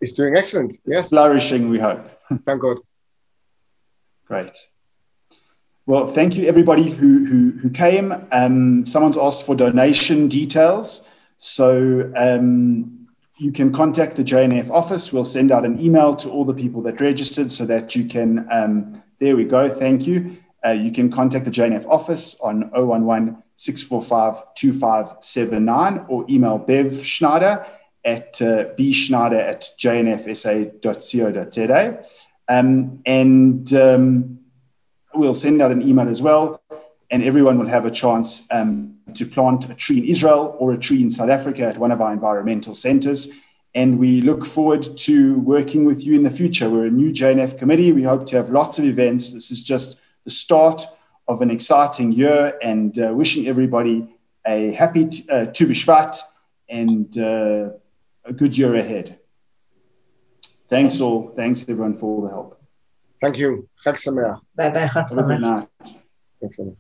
It's doing excellent. It's Yes, flourishing, we hope. thank God. Great. Well, thank you everybody who who, who came. Um, someone's asked for donation details, so um, you can contact the JNF office. We'll send out an email to all the people that registered, so that you can. Um, there we go. Thank you. Uh, you can contact the JNF office on 011 645 2579 or email Bev Schneider at uh, bschneider at jnfsa.co.za. Um, and um, we'll send out an email as well, and everyone will have a chance um, to plant a tree in Israel or a tree in South Africa at one of our environmental centers. And we look forward to working with you in the future. We're a new JNF committee. We hope to have lots of events. This is just the start of an exciting year and uh, wishing everybody a happy t- uh, Tu B'Shvat and uh, a good year ahead. Thanks all. Thanks everyone for all the help. Thank you. Chag Bye bye. Chag Thanks.